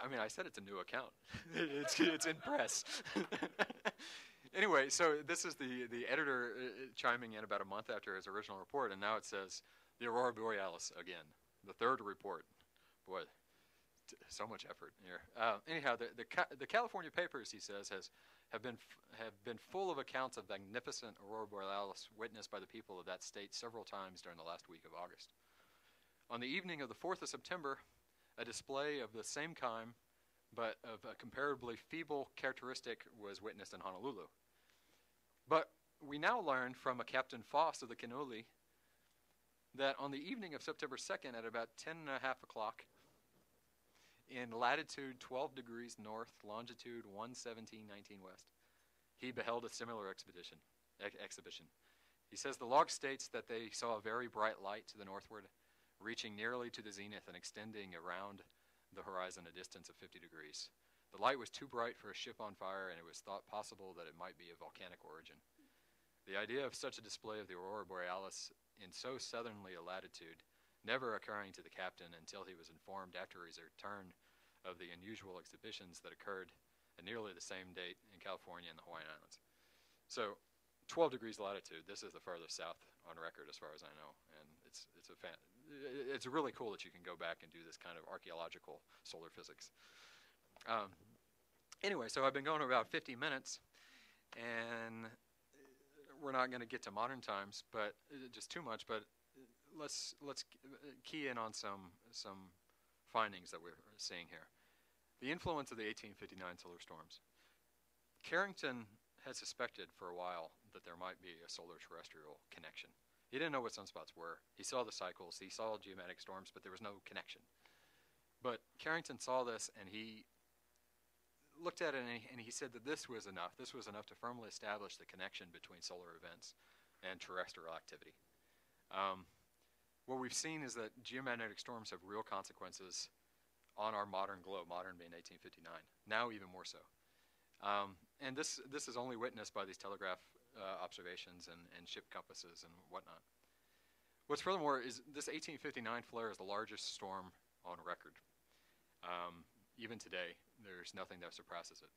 I mean, I said it's a new account. it's, it's in press. Anyway, so this is the, the editor uh, chiming in about a month after his original report, and now it says the Aurora Borealis again, the third report. Boy, so much effort here. Uh, anyhow, the, the, Ca- the California papers, he says, has have been have been full of accounts of magnificent Aurora Borealis witnessed by the people of that state several times during the last week of August. On the evening of the 4th of September, a display of the same kind, but of a comparably feeble characteristic, was witnessed in Honolulu. But we now learn from a Captain Foss of the Kinuli that on the evening of September 2nd at about 10 and a half o'clock, in latitude 12 degrees north, longitude 117.19 west, he beheld a similar expedition, ex- exhibition. He says the log states that they saw a very bright light to the northward reaching nearly to the zenith and extending around the horizon a distance of 50 degrees. The light was too bright for a ship on fire, and it was thought possible that it might be of volcanic origin. The idea of such a display of the aurora borealis in so southerly a latitude never occurring to the captain until he was informed after his return of the unusual exhibitions that occurred at nearly the same date in California and the Hawaiian Islands. So, 12 degrees latitude. This is the furthest south on record, as far as I know, and it's it's a. It's really cool that you can go back and do this kind of archaeological solar physics. Um, anyway, so I've been going about 50 minutes, and we're not going to get to modern times, but uh, just too much. But let's let's key in on some some findings that we're seeing here. The influence of the 1859 solar storms. Carrington had suspected for a while that there might be a solar terrestrial connection. He didn't know what sunspots were. He saw the cycles, he saw geomagnetic storms, but there was no connection. But Carrington saw this and he looked at it and he, and he said that this was enough. This was enough to firmly establish the connection between solar events and terrestrial activity. Um, what we've seen is that geomagnetic storms have real consequences on our modern globe, modern being 1859, now even more so. Um, and this, this is only witnessed by these telegraph uh, observations and, and ship compasses and whatnot. What's furthermore is this 1859 flare is the largest storm on record. Um, even today, there's nothing that surpasses it.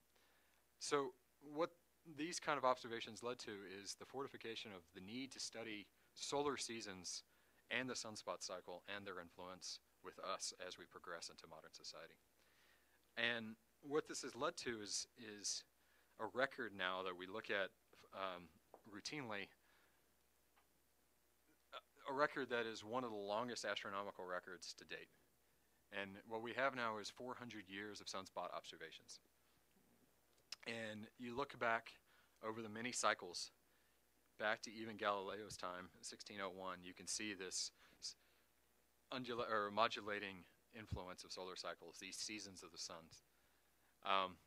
So, what these kind of observations led to is the fortification of the need to study solar seasons and the sunspot cycle and their influence with us as we progress into modern society. And what this has led to is is a record now that we look at um, routinely. a record that is one of the longest astronomical records to date. And what we have now is 400 years of sunspot observations. And you look back over the many cycles, back to even Galileo's time, 1601, you can see this undula- or modulating influence of solar cycles, these seasons of the suns. Um,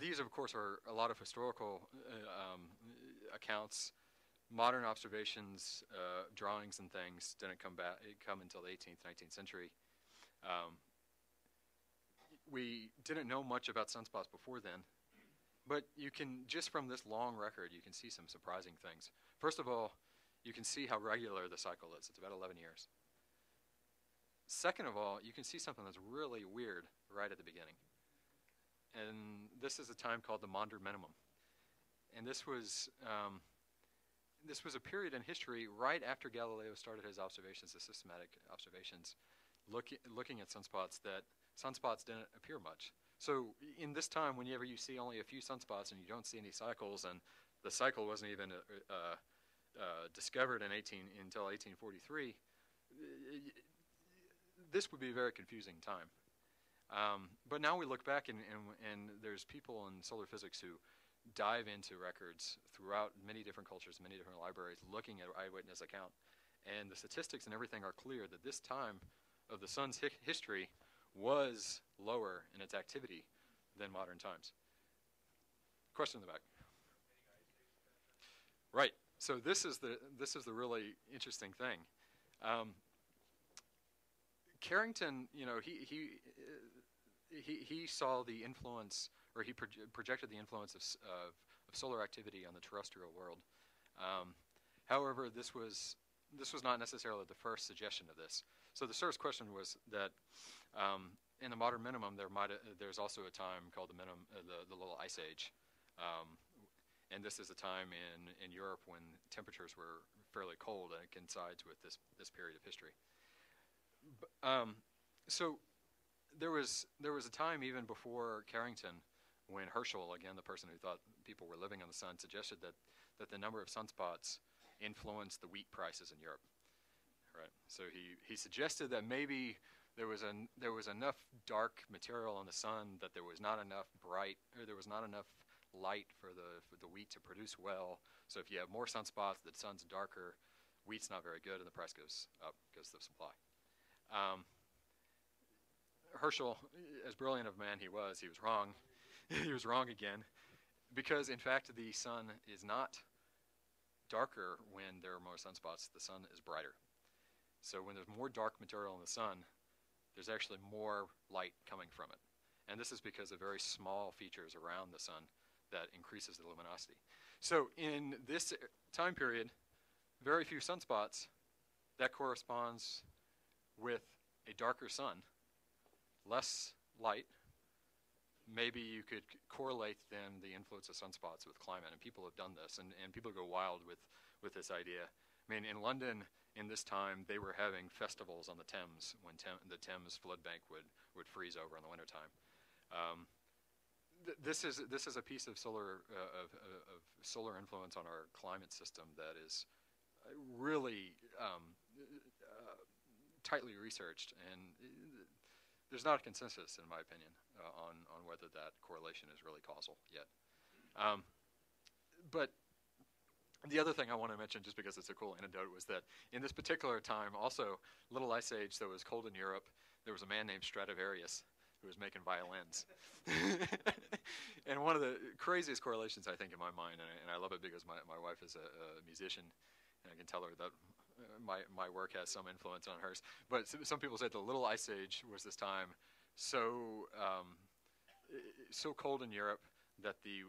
these, of course, are a lot of historical uh, um, accounts. Modern observations, uh, drawings, and things didn't come back. Come until the 18th, 19th century. Um, we didn't know much about sunspots before then, but you can just from this long record, you can see some surprising things. First of all, you can see how regular the cycle is. It's about 11 years. Second of all, you can see something that's really weird right at the beginning. And this is a time called the Maunder Minimum. And this was um, this was a period in history right after Galileo started his observations, the systematic observations, look, looking at sunspots that sunspots didn't appear much. So in this time, whenever you see only a few sunspots and you don't see any cycles, and the cycle wasn't even uh, uh, uh, discovered in 18 until 1843, this would be a very confusing time. Um, but now we look back, and, and, and there's people in solar physics who dive into records throughout many different cultures, many different libraries, looking at eyewitness account. And the statistics and everything are clear that this time of the sun's hi- history was lower in its activity than modern times. Question in the back. Right. So this is the this is the really interesting thing. Um, Carrington, you know, he he he he saw the influence, or he proje- projected the influence of, of of solar activity on the terrestrial world. Um, however, this was this was not necessarily the first suggestion of this. So the first question was that um, in the Maunder minimum, there might uh, there's also a time called the minimum uh, the the little ice age, um, and this is a time in in Europe when temperatures were fairly cold, and it coincides with this this period of history. B- um, so there was there was a time even before Carrington when Herschel, again the person who thought people were living on the sun, suggested that that the number of sunspots influenced the wheat prices in Europe. Right. So he, he suggested that maybe there was an there was enough dark material on the sun that there was not enough bright or there was not enough light for the for the wheat to produce well. So if you have more sunspots, the sun's darker, wheat's not very good, and the price goes up because of the supply. Um, Herschel, as brilliant of a man he was, he was wrong. he was wrong again, because in fact the sun is not darker when there are more sunspots. The sun is brighter. So when there's more dark material in the sun, there's actually more light coming from it. And this is because of very small features around the sun that increases the luminosity. So in this time period, very few sunspots, that corresponds with a darker sun, less light. Maybe you could correlate then the influence of sunspots with climate, and people have done this, and, and people go wild with, with this idea. I mean, in London, in this time, they were having festivals on the Thames when Tem- the Thames flood bank would, would freeze over in the wintertime. Um, th- this is this is a piece of solar uh, of, uh, of solar influence on our climate system that is uh, really um, uh, tightly researched, and there's not a consensus, in my opinion, uh, on on whether that correlation is really causal yet. Um, but the other thing I want to mention, just because it's a cool anecdote, was that in this particular time, also little ice age that was cold in Europe, there was a man named Stradivarius who was making violins. and one of the craziest correlations, I think, in my mind, and I, and I love it because my, my wife is a, a musician, and I can tell her that my, my work has some influence on hers. But some people said the Little Ice Age was this time so um, so cold in Europe that the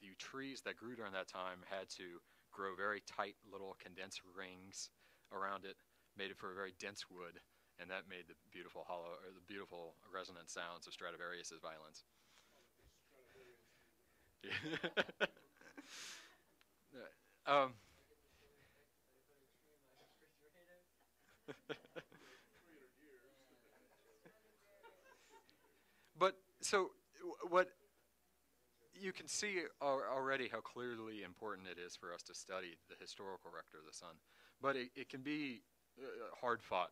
the trees that grew during that time had to grow very tight little condensed rings around it, made it for a very dense wood, and that made the beautiful hollow or the beautiful resonant sounds of Stradivarius's violins. um, but so what you can see al- already how clearly important it is for us to study the historical record of the sun. But it, it can be uh, hard fought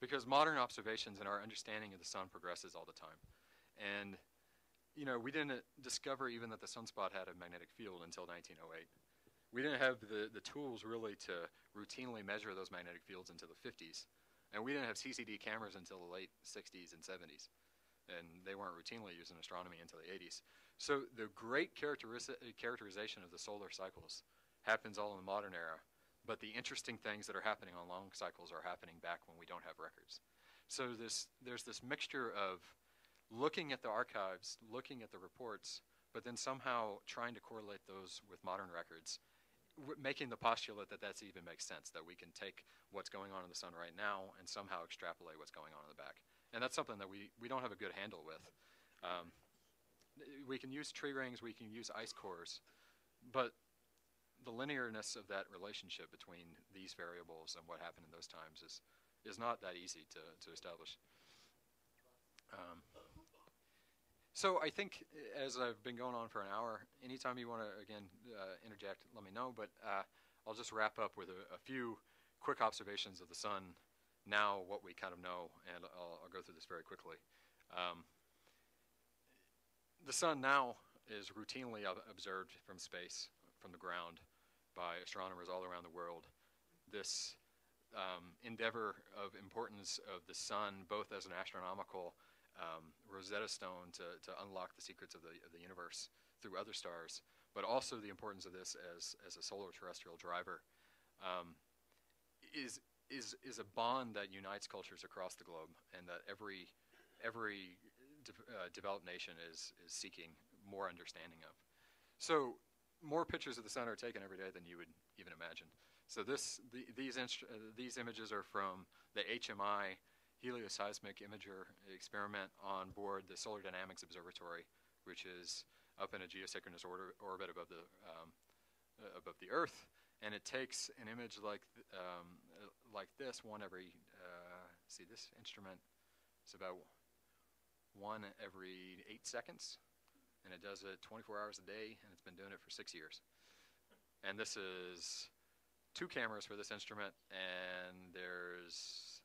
because modern observations and our understanding of the sun progresses all the time. And, you know, we didn't discover even that the sunspot had a magnetic field until 1908. We didn't have the, the tools really to routinely measure those magnetic fields until the 50s. And we didn't have CCD cameras until the late 60s and 70s. And they weren't routinely used in astronomy until the 80s. So the great characterization of the solar cycles happens all in the modern era. But the interesting things that are happening on long cycles are happening back when we don't have records. So this, there's this mixture of looking at the archives, looking at the reports, but then somehow trying to correlate those with modern records making the postulate that that's even makes sense that we can take what's going on in the sun right now and somehow extrapolate what's going on in the back. And that's something that we, we don't have a good handle with. Um, we can use tree rings we can use ice cores but the linearness of that relationship between these variables and what happened in those times is is not that easy to, to establish. Um, so I think, uh, as I've been going on for an hour, anytime you want to again uh, interject, let me know. But uh, I'll just wrap up with a, a, few quick observations of the sun. Now, what we kind of know, and I'll, I'll go through this very quickly. Um, the sun now is routinely ob- observed from space, from the ground, by astronomers all around the world. This um, endeavor of importance of the sun, both as an astronomical um, Rosetta Stone to, to unlock the secrets of the, of the universe through other stars, but also the importance of this as, as a solar terrestrial driver, um, is, is, is a bond that unites cultures across the globe and that every, every de- uh, developed nation is, is seeking more understanding of. So, more pictures of the sun are taken every day than you would even imagine. So, this, the, these, uh, these images are from the HMI helioseismic imager experiment on board the Solar Dynamics Observatory, which is up in a geosynchronous order, orbit above the um, uh, above the Earth, and it takes an image like th- um, uh, like this one every. Uh, see, this instrument is about one every eight seconds, and it does it 24 hours a day, and it's been doing it for six years. And this is two cameras for this instrument, and there's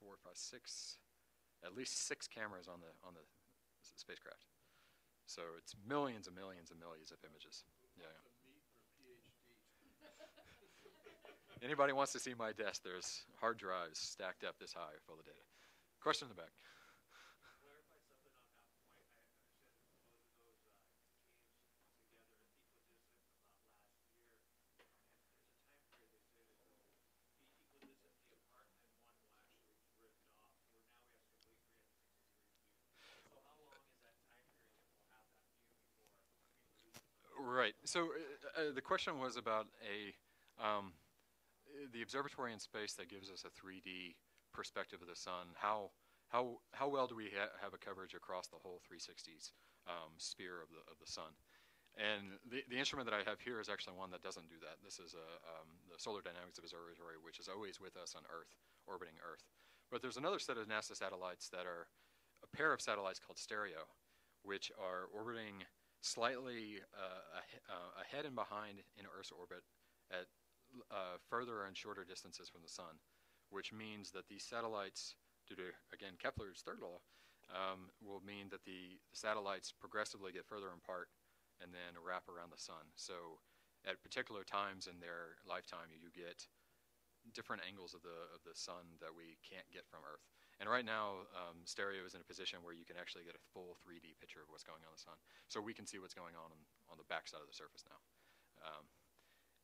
four, five, six, at least six cameras on the on the spacecraft. So it's millions and millions and millions of images. Yeah. Anybody wants to see my desk? There's hard drives stacked up this high full of data. Question in the back. clarify something on that point. I understand that both of those uh, came together in equidistant about last year. And there's a time period they say that they'll be equidistantly apart and one will actually drift off. Where now we have to complete 360 degree view. So how long is that time period that we'll have that view before we lose it? Right. So uh, uh, the question was about a um, the observatory in space that gives us a 3D perspective of the sun. How how how well do we ha- have a coverage across the whole 360s um, sphere of the of the sun? And the, the instrument that I have here is actually one that doesn't do that. This is a, um, the Solar Dynamics Observatory, which is always with us on Earth, orbiting Earth. But there's another set of NASA satellites that are a pair of satellites called Stereo, which are orbiting slightly uh, uh, ahead and behind in Earth's orbit at uh, further and shorter distances from the sun, which means that these satellites, due to again Kepler's third law, um, will mean that the, the satellites progressively get further apart and then wrap around the sun. So, at particular times in their lifetime, you get different angles of the of the sun that we can't get from Earth. And right now, um, stereo is in a position where you can actually get a full 3D picture of what's going on in the sun. So we can see what's going on on, the backside of the surface now. Um,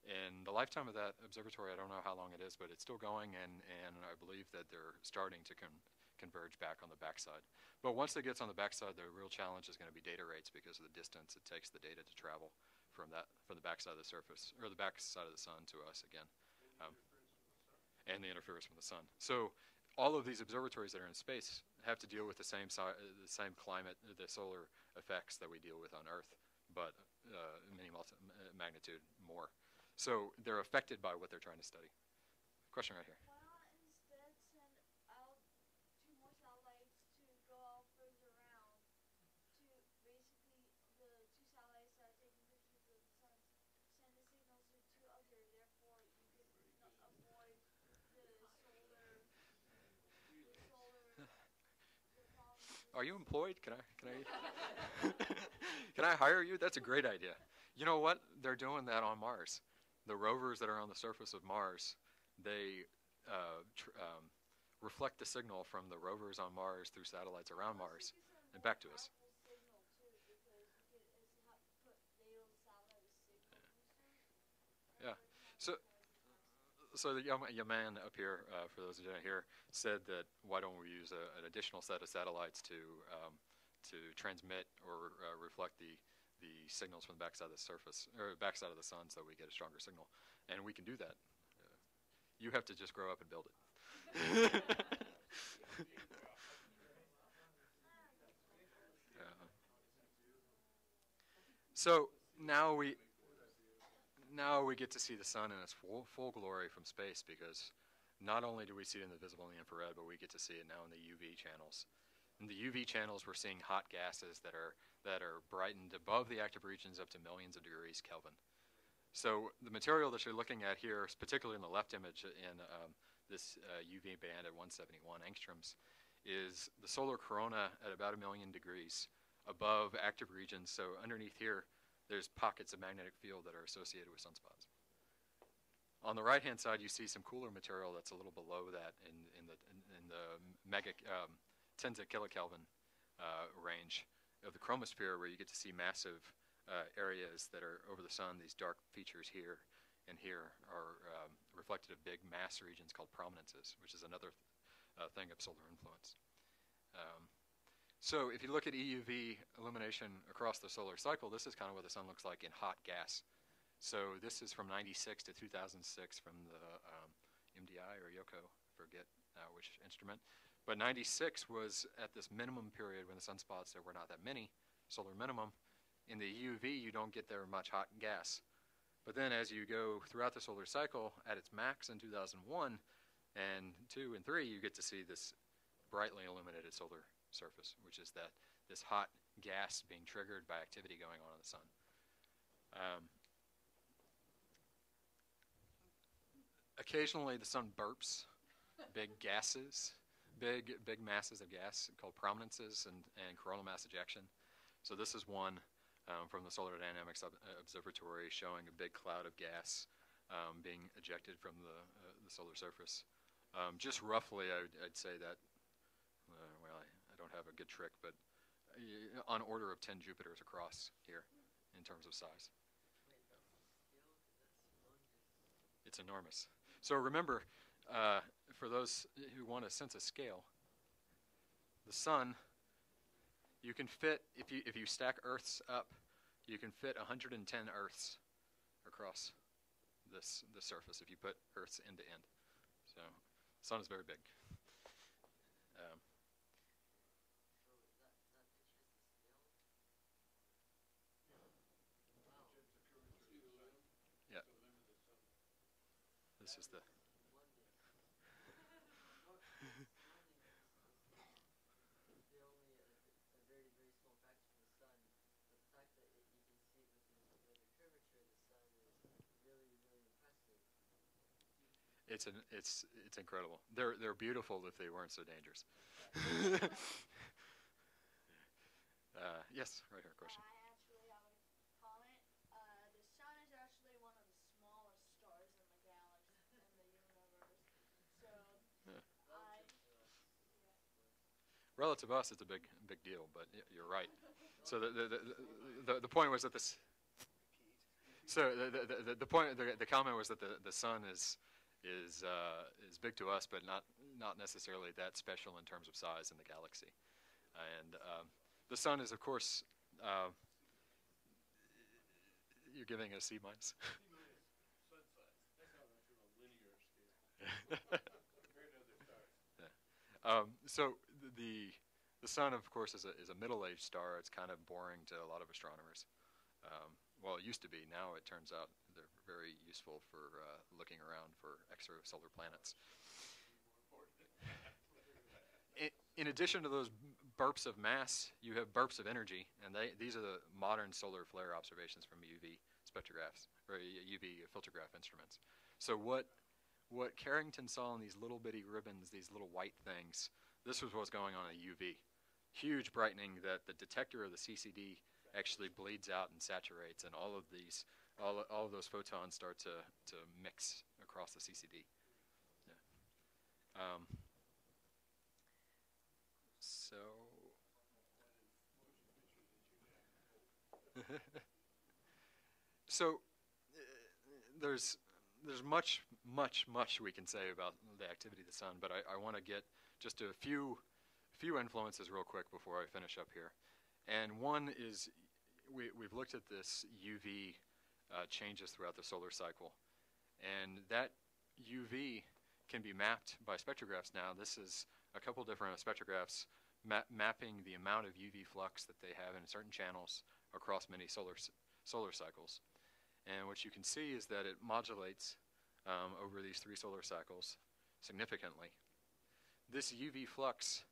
and the lifetime of that observatory, I don't know how long it is, but it's still going, and, and I believe that they're starting to con- converge back on the backside. But once it gets on the backside, the real challenge is going to be data rates because of the distance it takes the data to travel from that from the backside of the surface or the backside of the sun to us again, um, and the interference from the sun. So all of these observatories that are in space have to deal with the same si- uh, the same climate, uh, the solar effects that we deal with on Earth, but uh, many uh, magnitude more. So they're affected by what they're trying to study. Question right here. Why not instead send out two more satellites to go out further around to basically the are you employed? Can I can I can I hire you? That's a great idea. You know what? They're doing that on Mars. The rovers that are on the surface of Mars, they uh, um, reflect the signal from the rovers on Mars through satellites around Mars and back to us. Yeah. So, so the young man up here, uh, for those who don't hear, said that why don't we use a, an additional set of satellites to um, to transmit or uh, reflect the the signals from the backside of the surface or backside of the sun, so we get a stronger signal, and we can do that. Uh, you have to just grow up and build it. So now we now we get to see the sun in its full, full glory from space because not only do we see it in the visible and the infrared, but we get to see it now in the UV channels. In the UV channels, we're seeing hot gases that are that are brightened above the active regions up to millions of degrees Kelvin. So the material that you're looking at here, particularly in the left image in um, this uh, UV band at 171 angstroms, is the solar corona at about a million degrees above active regions. So underneath here, there's pockets of magnetic field that are associated with sunspots. On the right-hand side, you see some cooler material that's a little below that in, in the in, in the mega um, tens of kilokelvin uh, range of the chromosphere, where you get to see massive uh, areas that are over the sun. These dark features here and here are um, reflected of big mass regions called prominences, which is another uh, thing of solar influence. Um, so if you look at EUV illumination across the solar cycle, this is kind of what the sun looks like in hot gas. So this is from 96 to 2006 from the um, MDI or Yohkoh, forget uh, which instrument. But 96 was at this minimum period when the sunspots, there were not that many, solar minimum. In the UV, you don't get there much hot gas. But then as you go throughout the solar cycle at its max in 2001 and 2 and 3, you get to see this brightly illuminated solar surface, which is that this hot gas being triggered by activity going on in the sun. Um, occasionally the sun burps big gases big, big masses of gas called prominences and, and coronal mass ejection. So this is one um, from the Solar Dynamics Ob- Observatory showing a big cloud of gas um, being ejected from the, uh, the solar surface. Um, just roughly, I would, I'd say that, uh, well, I, I, don't have a good trick, but uh, on order of 10 Jupiters across here in terms of size. It's enormous. So remember, uh, for those who want a sense of scale, the sun, you can fit, if you, if you stack Earths up, you can fit 110 Earths across this, this surface if you put Earths end to end. So the sun is very big. Um, yeah. Is the It's an, it's it's incredible. They're they're beautiful if they weren't so dangerous. uh, yes, right here. Question. I actually have a comment. Uh, the sun is actually one of the smallest stars in the galaxy in the universe. So Yeah. I Relative to us, it's a big big deal, but you're right. So the the, the, the, the point was that this. So the, the, the, the point the, the comment was that the, the sun is is uh, is big to us, but not not necessarily that special in terms of size in the galaxy. And um, the sun is, of course, uh, you're giving it a C minus. Um, so the the sun, of course, is a is a middle-aged star. It's kind of boring to a lot of astronomers. Um, well, it used to be. Now it turns out they're very useful for uh, looking around for extrasolar planets. In, in addition to those burps of mass, you have burps of energy, and they, these are the modern solar flare observations from UV spectrographs or UV filtergraph instruments. So what what Carrington saw in these little bitty ribbons, these little white things, this was what's going on at UV. huge brightening that the detector of the CCD actually bleeds out and saturates, and all of these, all, all of those photons start to, to mix across the CCD. Yeah. Um, so. so uh, there's there's much much much we can say about the activity of the sun, but I, I want to get just a few few influences real quick before I finish up here. And one is we, we've looked at this UV uh, changes throughout the solar cycle, and that UV can be mapped by spectrographs now. This is a couple different spectrographs ma- mapping the amount of UV flux that they have in certain channels across many solar solar cycles. And what you can see is that it modulates um, over these three solar cycles significantly. This UV flux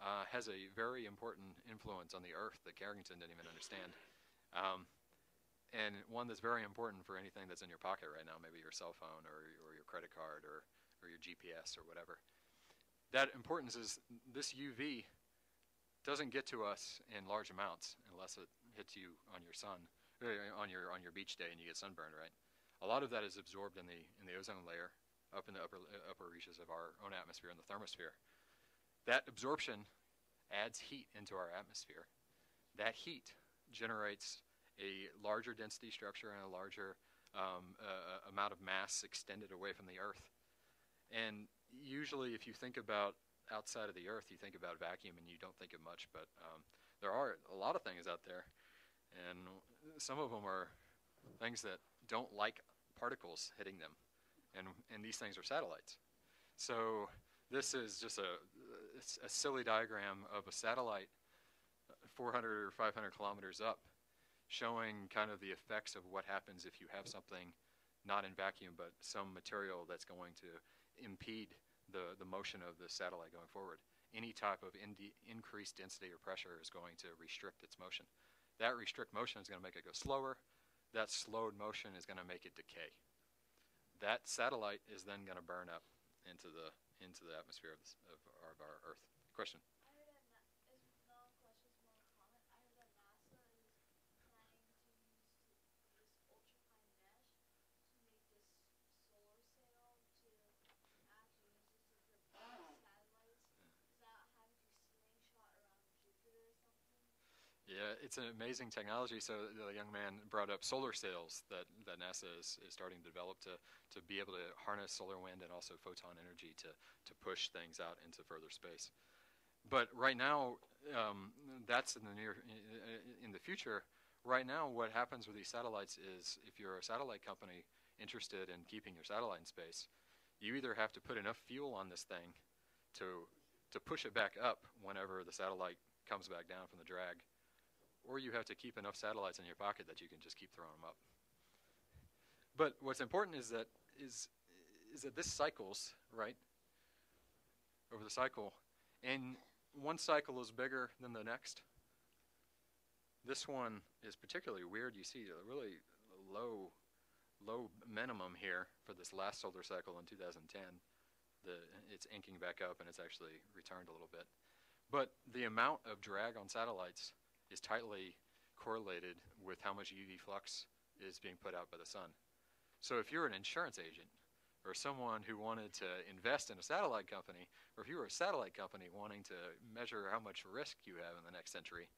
uh, has a very important influence on the Earth that Carrington didn't even understand. Um, and one that's very important for anything that's in your pocket right now, maybe your cell phone or, or your credit card or, or your GPS or whatever. That importance is this UV doesn't get to us in large amounts unless it hits you on your sun, uh, on your on your beach day and you get sunburned, right? A lot of that is absorbed in the in the ozone layer, up in the upper upper reaches of our own atmosphere in the thermosphere. That absorption adds heat into our atmosphere. That heat generates a larger density structure and a larger um, uh, amount of mass extended away from the Earth. And usually, if you think about outside of the Earth, you think about vacuum and you don't think of much, but um, there are a lot of things out there. And some of them are things that don't like particles hitting them. And, and these things are satellites. So this is just a, a silly diagram of a satellite uh, 400 or 500 kilometers up showing kind of the effects of what happens if you have something not in vacuum but some material that's going to impede the, the motion of the satellite going forward. Any type of increased density or pressure is going to restrict its motion. That restrict motion is going to make it go slower. That slowed motion is going to make it decay. That satellite is then going to burn up into the into the atmosphere of, this, of, our, of our Earth. Question. Yeah, it's an amazing technology. So the young man brought up solar sails that, that NASA is, is starting to develop to, to be able to harness solar wind and also photon energy to, to push things out into further space. But right now, um, that's in the near in the future. Right now, what happens with these satellites is if you're a satellite company interested in keeping your satellite in space, you either have to put enough fuel on this thing to to push it back up whenever the satellite comes back down from the drag, or you have to keep enough satellites in your pocket that you can just keep throwing them up. But what's important is that is is that this cycles right over the cycle, and one cycle is bigger than the next. This one is particularly weird. You see a really low low minimum here for this last solar cycle in 2010. The, it's inking back up and it's actually returned a little bit. But the amount of drag on satellites is tightly correlated with how much UV flux is being put out by the sun. So if you're an insurance agent or someone who wanted to invest in a satellite company, or if you were a satellite company wanting to measure how much risk you have in the next century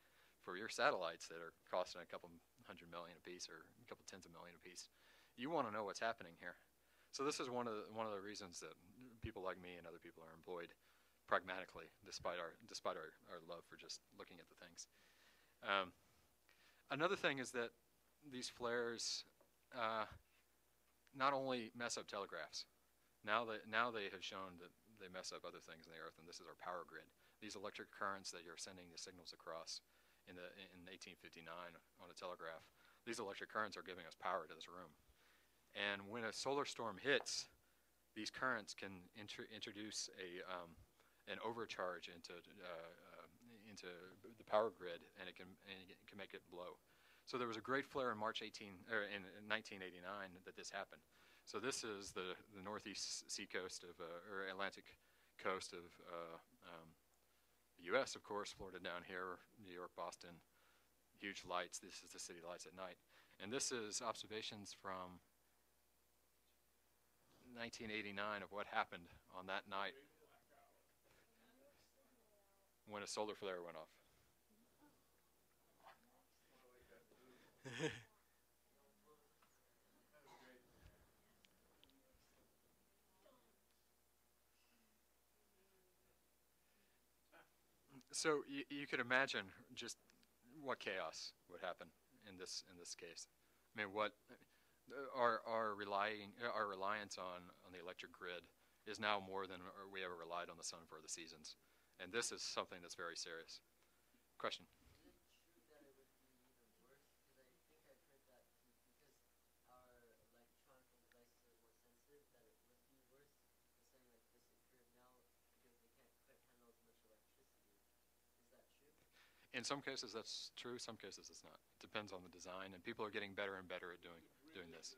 for your satellites that are costing a couple hundred million a piece or a couple tens of million a piece, you want to know what's happening here. So this is one of the, one of the reasons that people like me and other people are employed pragmatically, despite our despite our, our love for just looking at the things. Um, another thing is that these flares uh, not only mess up telegraphs. Now that now they have shown that they mess up other things in the earth, and this is our power grid. These electric currents that you're sending the signals across in the in 1859 on a telegraph. These electric currents are giving us power to this room. And when a solar storm hits, these currents can intro introduce a um, an overcharge into uh, into the power grid, and it can and it can make it blow. So there was a great flare in March 18 or in, 1989 that this happened. So this is the the northeast sea coast of uh, or Atlantic coast of uh, um, the U.S., of course, Florida down here, New York, Boston, huge lights. This is the city lights at night. And this is observations from 1989 of what happened on that night when a solar flare went off. so you, you could imagine just what chaos would happen in this in this case. I mean, what our our relying our reliance on on the electric grid is now more than we ever relied on the sun for the seasons, and this is something that's very serious. Question. In some cases, that's true. Some cases, it's not. It depends on the design, and people are getting better and better at doing doing this.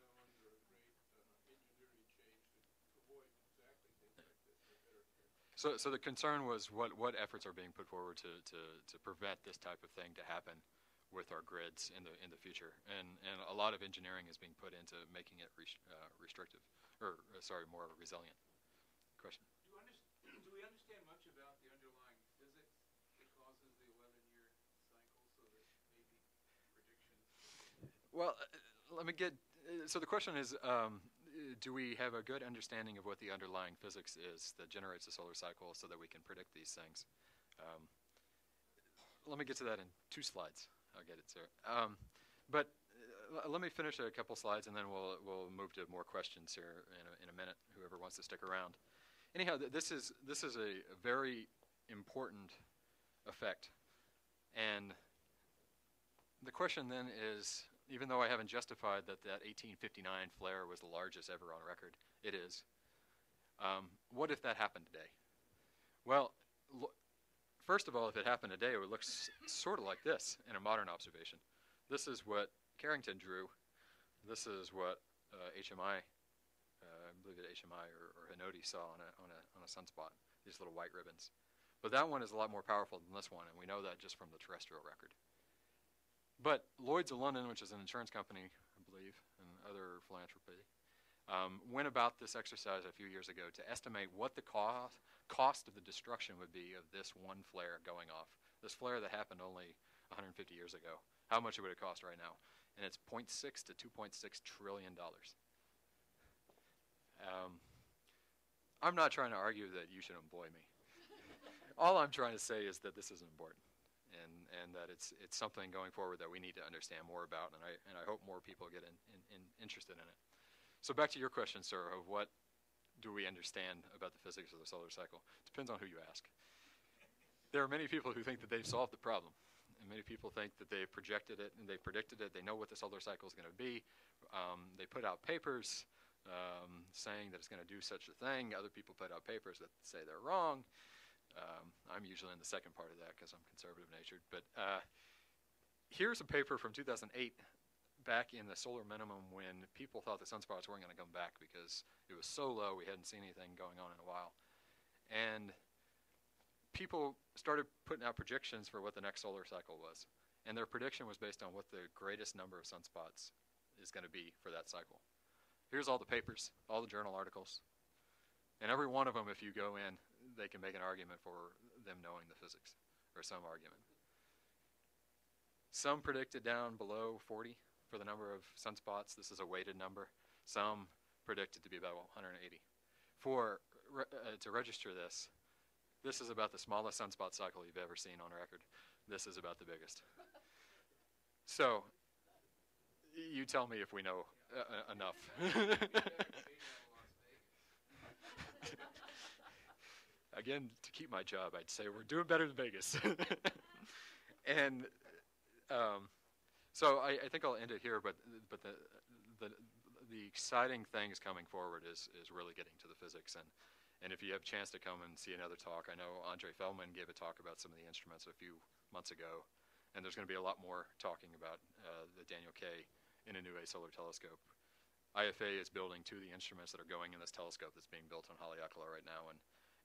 So, so the concern was what, what efforts are being put forward to, to, to prevent this type of thing to happen with our grids in the in the future, and and a lot of engineering is being put into making it res- uh, restrictive, or uh, sorry, more resilient. Question. Do, do we understand much about the underlying physics that causes the 11-year cycle so that maybe predictions? Well, uh, let me get. Uh, so the question is, um, do we have a good understanding of what the underlying physics is that generates the solar cycle, so that we can predict these things? Um, let me get to that in two slides. I'll get it, sir. Um, but uh, let me finish a couple slides, and then we'll we'll move to more questions here in a, in a minute. Whoever wants to stick around. Anyhow, th- this is this is a, a very important effect, and the question then is, even though I haven't justified that that 1859 flare was the largest ever on record, it is. Um, what if that happened today? Well, lo- first of all, if it happened today, it would look s- sort of like this in a modern observation. This is what Carrington drew. This is what uh, HMI, uh, I believe it HMI or, or Hinode saw on a, on, a, on a sunspot, these little white ribbons. But that one is a lot more powerful than this one, and we know that just from the terrestrial record. But Lloyd's of London, which is an insurance company, I believe, and other philanthropy, um, went about this exercise a few years ago to estimate what the cost, cost of the destruction would be of this one flare going off. This flare that happened only 150 years ago. How much it would it cost right now? And it's 0.6 to 2.6 trillion dollars. Um, I'm not trying to argue that you should employ me. All I'm trying to say is that this is important, and and that it's it's something going forward that we need to understand more about, and I and I hope more people get in, in, in interested in it. So back to your question, sir, of what do we understand about the physics of the solar cycle? Depends on who you ask. There are many people who think that they've solved the problem, and many people think that they've projected it and they've predicted it. They know what the solar cycle is going to be. Um, they put out papers um, saying that it's going to do such a thing. Other people put out papers that say they're wrong. Um, I'm usually in the second part of that because I'm conservative natured. But uh, here's a paper from 2008 back in the solar minimum when people thought the sunspots weren't going to come back because it was so low we hadn't seen anything going on in a while. And people started putting out predictions for what the next solar cycle was. And their prediction was based on what the greatest number of sunspots is going to be for that cycle. Here's all the papers, all the journal articles. And every one of them, if you go in, they can make an argument for them knowing the physics, or some argument. Some predicted down below 40 for the number of sunspots. This is a weighted number. Some predicted to be about 180. For uh, to register this, this is about the smallest sunspot cycle you've ever seen on record. This is about the biggest. So, you tell me if we know uh, uh, enough. Again, to keep my job, I'd say we're doing better than Vegas. and um, so I, I think I'll end it here. But but the the the exciting things coming forward is is really getting to the physics and. And if you have a chance to come and see another talk, I know Andre Fehlmann gave a talk about some of the instruments a few months ago, and there's going to be a lot more talking about uh, the Daniel K. in a Inouye Solar Telescope. IFA is building two of the instruments that are going in this telescope that's being built on Haleakala right now, and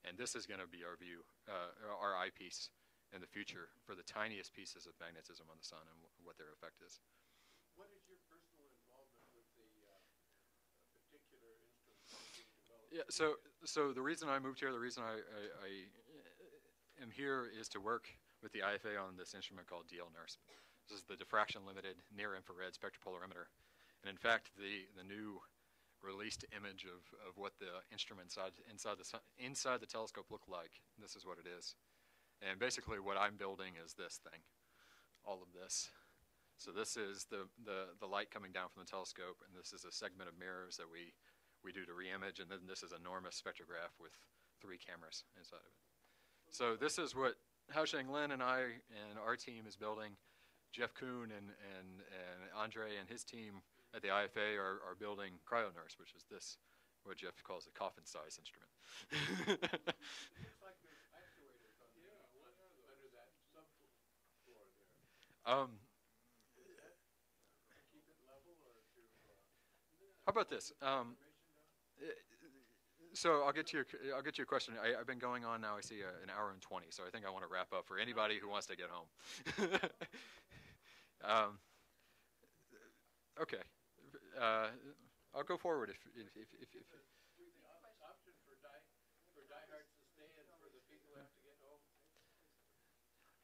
and this is going to be our view, uh, our eyepiece in the future for the tiniest pieces of magnetism on the sun and wh- what their effect is. What is your personal involvement with the uh, particular instrument? Yeah. So, so the reason I moved here, the reason I, I, I am here is to work with the IFA on this instrument called DL-NIRSP. This is the diffraction limited near infrared spectropolarimeter. And in fact, the, the new released image of, of what the instrument inside, inside, the, inside the telescope looked like, this is what it is. And basically what I'm building is this thing, all of this. So this is the, the, the light coming down from the telescope, and this is a segment of mirrors that we, we do to re-image, and then this is enormous spectrograph with three cameras inside of it. So this is what Haosheng Lin and I and our team is building. Jeff Kuhn and, and, and Andre and his team at the IFA are, are building Cryo-NIRSP, which is this, what Jeff calls a coffin-size instrument. Looks like there's actuators on the, on- under that subfloor there. um, To keep it level or to, uh, how about this? Um, so I'll get to your I'll get to your question. I, I've been going on now. I see a, an hour and twenty, so I think I want to wrap up for anybody who wants to get home. um, okay, uh, I'll go forward if if if, if, if?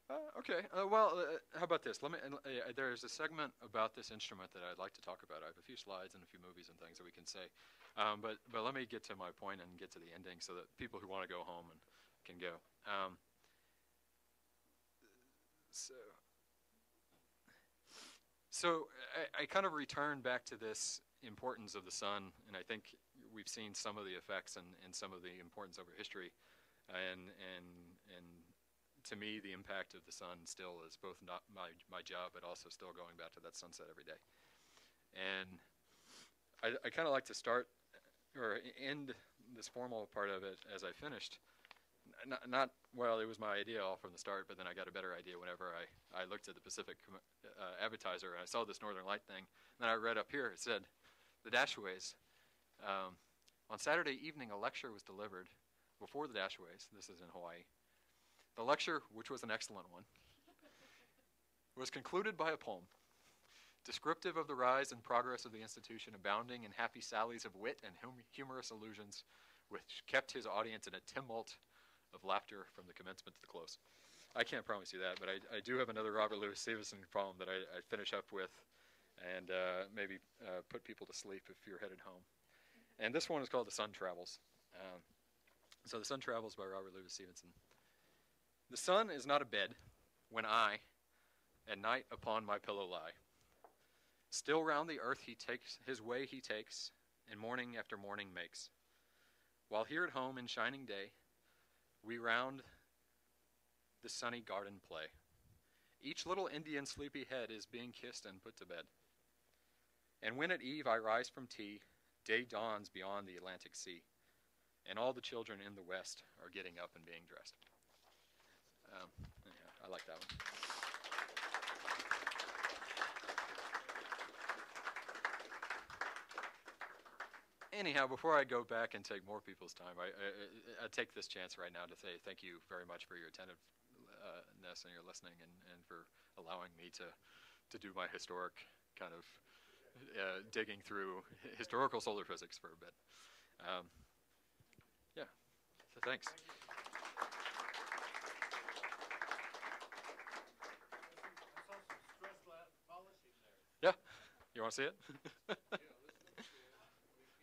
Uh, okay. Uh, well, uh, how about this? Let me. Uh, uh, there's a segment about this instrument that I'd like to talk about. I have a few slides and a few movies and things that we can say. Um, but but let me get to my point and get to the ending so that people who want to go home and can go. Um, so. So I, I kind of return back to this importance of the sun, and I think we've seen some of the effects and, and some of the importance over history, and and and to me, the impact of the sun still is both not my, my job, but also still going back to that sunset every day. And I, I kind of like to start or end this formal part of it as I finished. Not, not, well, it was my idea all from the start, but then I got a better idea whenever I, I looked at the Pacific uh, advertiser and I saw this Northern Light thing. And then I read up here, it said, the Dashaways. Um, on Saturday evening, a lecture was delivered before the Dashaways. This is in Hawaii. The lecture, which was an excellent one, was concluded by a poem descriptive of the rise and progress of the institution, abounding in happy sallies of wit and hum- humorous allusions, which kept his audience in a tumult of laughter from the commencement to the close. I can't promise you that, but I, I do have another Robert Louis Stevenson poem that I, I finish up with and uh, maybe uh, put people to sleep if you're headed home. And this one is called The Sun Travels. Um, so, The Sun Travels by Robert Louis Stevenson. The sun is not a bed when I, at night, upon my pillow lie. Still round the earth he takes his way he takes, and morning after morning makes. While here at home in shining day, we round the sunny garden play. Each little Indian sleepy head is being kissed and put to bed. And when at eve I rise from tea, day dawns beyond the Atlantic Sea, and all the children in the west are getting up and being dressed. Um, yeah, I like that one. Anyhow, before I go back and take more people's time, I, I, I- take this chance right now to say thank you very much for your attentiveness and your listening and, and for allowing me to, to do my historic kind of uh, digging through historical solar physics for a bit. Um, yeah, so thanks. I saw some stress la- polishing there. You want to see it? Yeah, let's, let's, uh,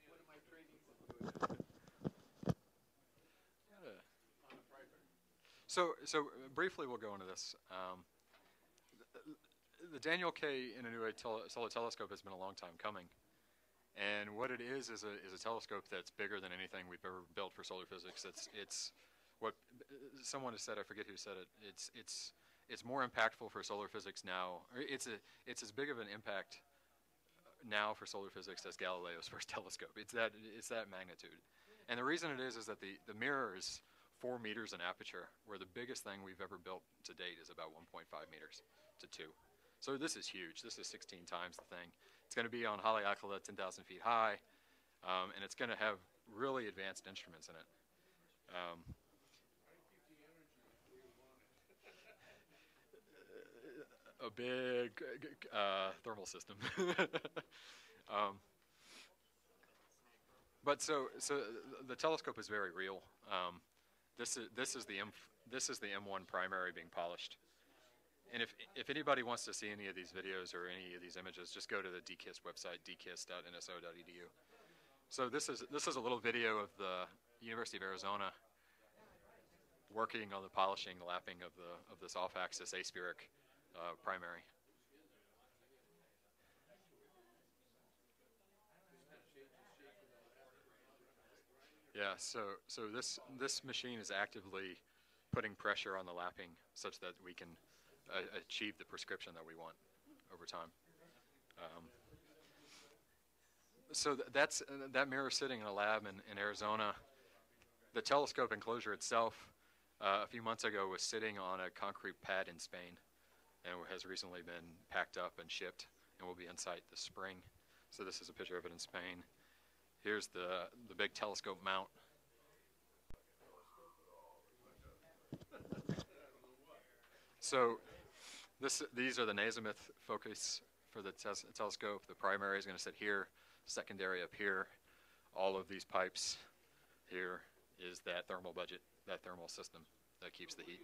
What am I training to do on a primer? So, so uh, briefly, we'll go into this. Um, the, the Daniel K. Inouye tele- Solar Telescope has been a long time coming, and what it is is a is a telescope that's bigger than anything we've ever built for solar physics. It's it's what someone has said. I forget who said it. It's it's it's more impactful for solar physics now. It's a it's as big of an impact now for solar physics as Galileo's first telescope. It's that it's that magnitude, and the reason it is is that the the mirror is four meters in aperture, where the biggest thing we've ever built to date is about 1.5 meters to two. So this is huge. This is 16 times the thing. It's going to be on Haleakala, 10,000 feet high, um, and it's going to have really advanced instruments in it. Um, a big uh, thermal system. um, but so so the telescope is very real. Um, this is this is the M this is the M1 primary being polished. And if if anybody wants to see any of these videos or any of these images, just go to the DKIST website, dkist.nso.edu. So this is this is a little video of the University of Arizona working on the polishing, lapping of the of this off-axis aspheric uh, primary. Yeah, so so this this machine is actively putting pressure on the lapping such that we can uh, achieve the prescription that we want over time. Um, so th- that's uh, that mirror sitting in a lab in, in Arizona. The telescope enclosure itself, uh, a few months ago, was sitting on a concrete pad in Spain, and has recently been packed up and shipped, and will be in sight this spring. So this is a picture of it in Spain. Here's the the big telescope mount. So this these are the Nazimuth focus for the tes- telescope. The primary is going to sit here, secondary up here. All of these pipes here is that thermal budget, that thermal system that keeps the heat.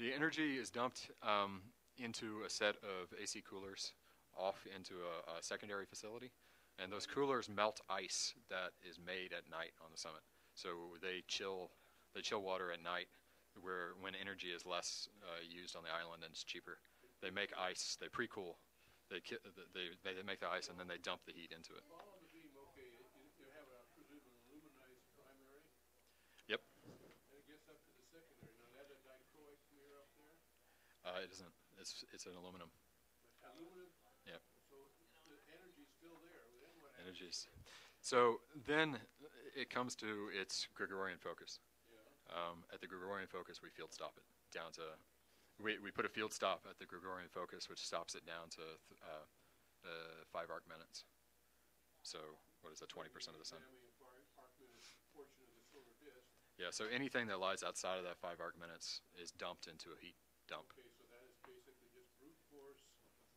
The energy is dumped um, into a set of AC coolers off into a, a secondary facility, and those coolers melt ice that is made at night on the summit. So they chill, they chill water at night, where when energy is less uh, used on the island and it's cheaper. They make ice, they pre-cool, they, they, they, they make the ice, and then they dump the heat into it. Follow the beam, okay, you, you have a, I presume, an aluminized primary, Yep. and it gets up to the secondary. Now, that a dichroic mirror up there? Uh, it isn't. It's it's an aluminum. Aluminum? Yep. So the energy's still there, then? Energies. So then it comes to its Gregorian focus. Um, at the Gregorian focus, we field stop it down to. We, we put a field stop at the Gregorian focus, which stops it down to th- uh, uh, five arc minutes. So what is that? Twenty percent of the sun. Damning arc, arc minute portion of the solar disk. Yeah. So anything that lies outside of that five arc minutes is dumped into a heat dump. Okay, so that is basically just brute force,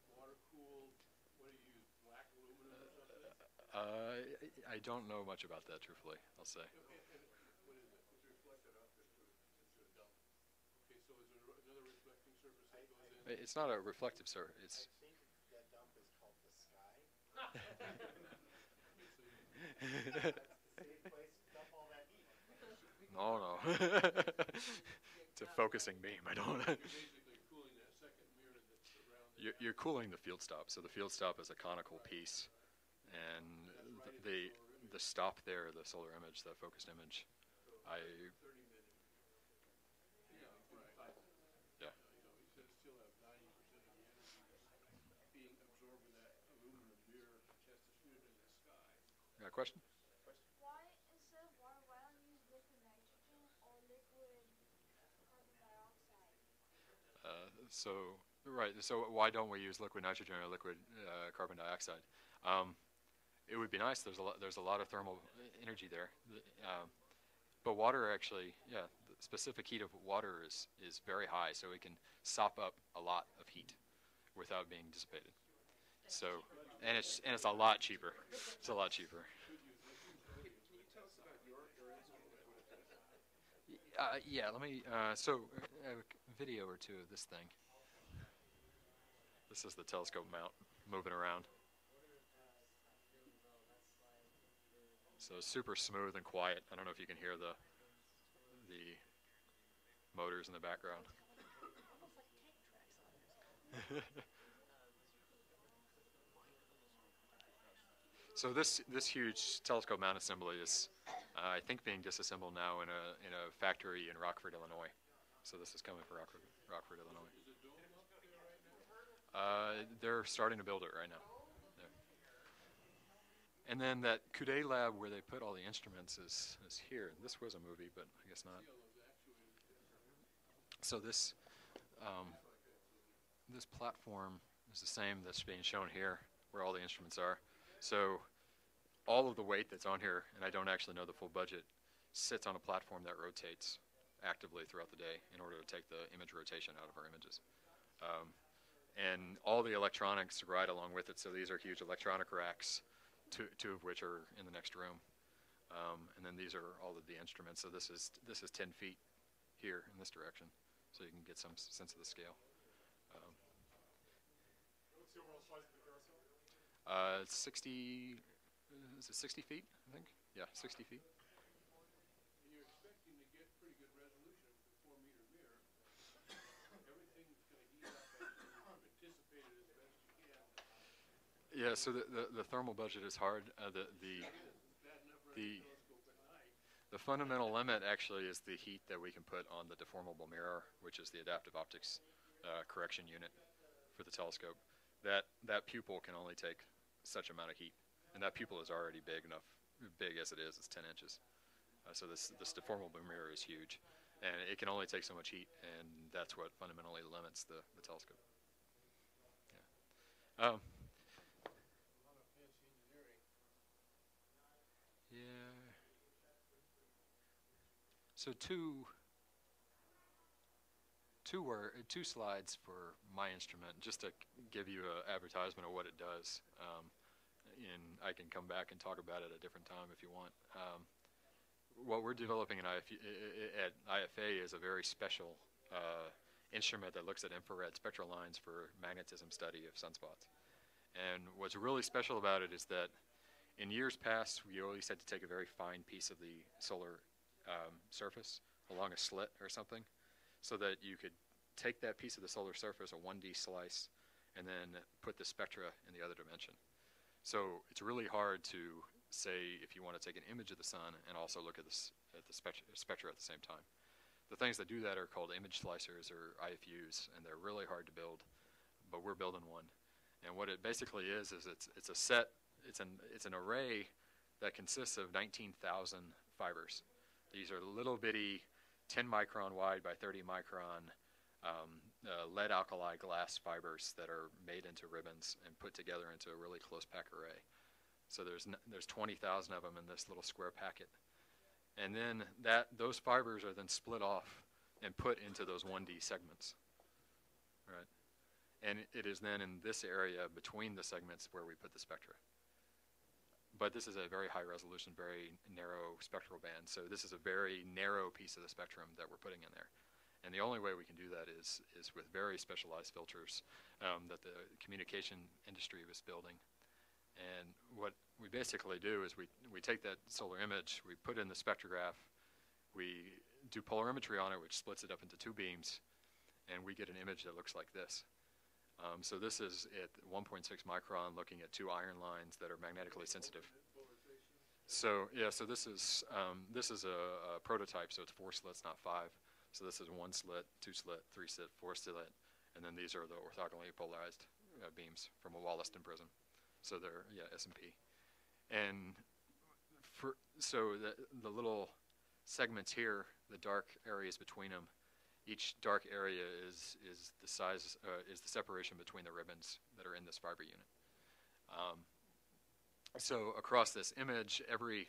water cooled, what do you use, black aluminum or something? Uh, I I don't know much about that, truthfully. I'll say. Okay, and what is it? It's reflected off into, into a dump. Okay, so is there another reflecting surface that goes in? It's not a reflective, sir. It's I think that dump is called the sky. Safe place to dump all that heat. no, no. it's a focusing beam. I don't. You're cooling that second mirror that's around the You're, you're cooling the field stop. So the field stop is a conical piece, and the the stop there, the solar image, the focused image. I. Yeah. Got a question? Why instead of water, why don't you use liquid nitrogen or liquid carbon dioxide? Uh, so right. So why don't we use liquid nitrogen or liquid uh, carbon dioxide? Um, it would be nice. There's a lot. There's a lot of thermal energy there. Um, but water actually, yeah, the specific heat of water is is very high, so it can sop up a lot of heat without being dissipated. So, and it's and it's a lot cheaper. It's a lot cheaper. Uh, yeah, let me. Uh, so, uh, a video or two of this thing. This is the telescope mount moving around. So super smooth and quiet. I don't know if you can hear the the motors in the background. so this this huge telescope mount assembly is, uh, I think, being disassembled now in a in a factory in Rockford, Illinois. So this is coming from Rockford, Rockford, Illinois. Uh, they're starting to build it right now. And then that coudé lab where they put all the instruments is, is here. This was a movie, but I guess not. So this um, this platform is the same that's being shown here, where all the instruments are. So all of the weight that's on here, and I don't actually know the full budget, sits on a platform that rotates actively throughout the day in order to take the image rotation out of our images. Um, and all the electronics ride along with it. So these are huge electronic racks, two, two of which are in the next room. Um, and then these are all of the instruments. So this is this is 10 feet here in this direction, so you can get some sense of the scale. Um, What's the overall size of the carousel? uh, 60, uh, is it 60 feet? I think. Yeah, 60 feet. And you're expecting to get pretty good resolution with the four meter mirror. Everything's gonna heat up as you anticipated as best you can. Yeah. So the, the, the thermal budget is hard. Uh, the the The-. The fundamental limit actually is the heat that we can put on the deformable mirror, which is the adaptive optics uh, correction unit for the telescope. That that pupil can only take such amount of heat, and that pupil is already big enough, big as it is, it's 10 inches. Uh, so this this deformable mirror is huge, and it can only take so much heat, and that's what fundamentally limits the, the telescope. Yeah. Um, A lot of fancy engineering. Yeah. So two, two were two slides for my instrument, just to give you an advertisement of what it does. Um, and I can come back and talk about it at a different time if you want. Um, what we're developing in IF, at IFA is a very special uh, instrument that looks at infrared spectral lines for magnetism study of sunspots. And what's really special about it is that in years past, we always had to take a very fine piece of the solar um, surface along a slit or something, so that you could take that piece of the solar surface, a 1D slice, and then put the spectra in the other dimension. So it's really hard to say if you want to take an image of the sun and also look at, this, at the spectra, spectra at the same time. The things that do that are called image slicers or IFUs, and they're really hard to build, but we're building one. And what it basically is is it's it's a set it's an it's an array that consists of 19,000 fibers. These are little bitty 10 micron wide by 30 micron um, uh, lead alkali glass fibers that are made into ribbons and put together into a really close pack array. So there's n- there's 20,000 of them in this little square packet, and then that those fibers are then split off and put into those 1D segments. Right, and it is then in this area between the segments where we put the spectra but this is a very high resolution, very narrow spectral band. So this is a very narrow piece of the spectrum that we're putting in there. And the only way we can do that is is with very specialized filters um, that the communication industry was building. And what we basically do is we we take that solar image, we put in the spectrograph, we do polarimetry on it, which splits it up into two beams, and we get an image that looks like this. Um, so this is at 1.6 micron, looking at two iron lines that are magnetically sensitive. So yeah, so this is um, this is a, a prototype, so it's four slits, not five. So this is one slit, two slit, three slit, four slit, and then these are the orthogonally polarized uh, beams from a Wollaston prism. So they're yeah S and P, and for so the the little segments here, the dark areas between them, each dark area is is the size uh, is the separation between the ribbons that are in this fiber unit. Um, so across this image, every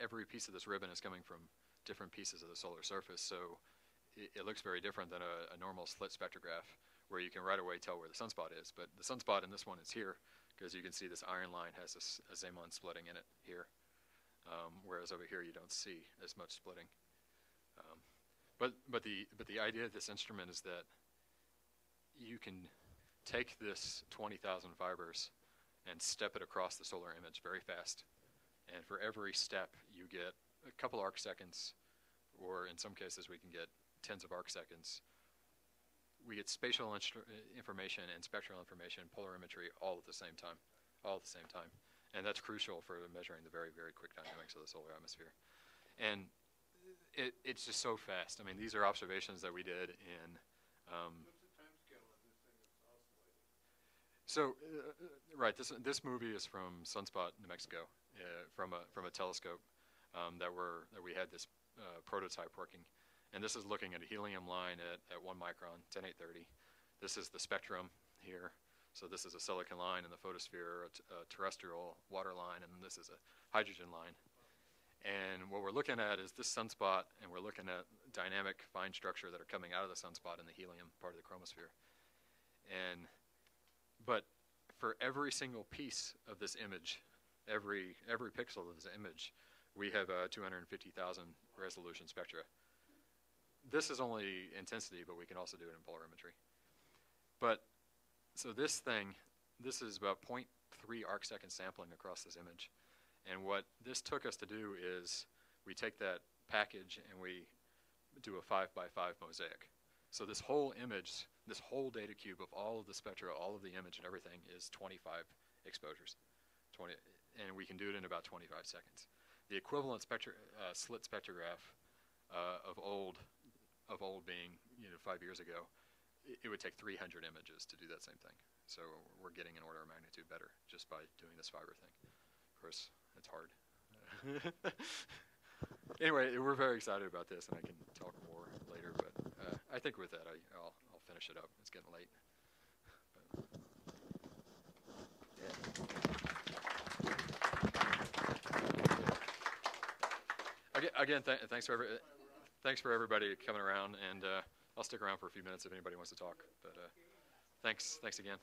every piece of this ribbon is coming from different pieces of the solar surface. So it, it looks very different than a, a normal slit spectrograph, where you can right away tell where the sunspot is. But the sunspot in this one is here, because you can see this iron line has a, a Zeeman splitting in it here, um, whereas over here you don't see as much splitting. But but the but the idea of this instrument is that you can take this 20,000 fibers and step it across the solar image very fast. And for every step, you get a couple arc seconds, or in some cases, we can get tens of arc seconds. We get spatial information and spectral information, polarimetry, all at the same time, all at the same time. And that's crucial for measuring the very, very quick dynamics of the solar atmosphere. And it, it's just so fast. I mean, these are observations that we did in um, so, uh, right, this this movie is from Sunspot, New Mexico, uh, from a from a telescope um, that were that we had this uh, prototype working, and this is looking at a helium line at, at one micron, 10830. This is the spectrum here. So this is a silicon line in the photosphere, a terrestrial water line, and this is a hydrogen line. And what we're looking at is this sunspot, and we're looking at dynamic fine structure that are coming out of the sunspot in the helium part of the chromosphere. And but for every single piece of this image, every every pixel of this image, we have a 250,000 resolution spectra. This is only intensity, but we can also do it in polarimetry. But so this thing, this is about 0.3 arc second sampling across this image. And what this took us to do is we take that package and we do a five by five mosaic. So this whole image, this whole data cube of all of the spectra, all of the image and everything is 25 exposures. 20, and we can do it in about 25 seconds. The equivalent spectra, uh, slit spectrograph uh, of old, of old being you know five years ago, it, it would take 300 images to do that same thing. So we're getting an order of magnitude better just by doing this fiber thing. Of course, it's hard. anyway, we're very excited about this, and I can talk more later. But uh, I think with that, I, will I'll finish it up. It's getting late. Again, again th thanks for every, thanks for everybody coming around, and uh, I'll stick around for a few minutes if anybody wants to talk. But uh, thanks, thanks again.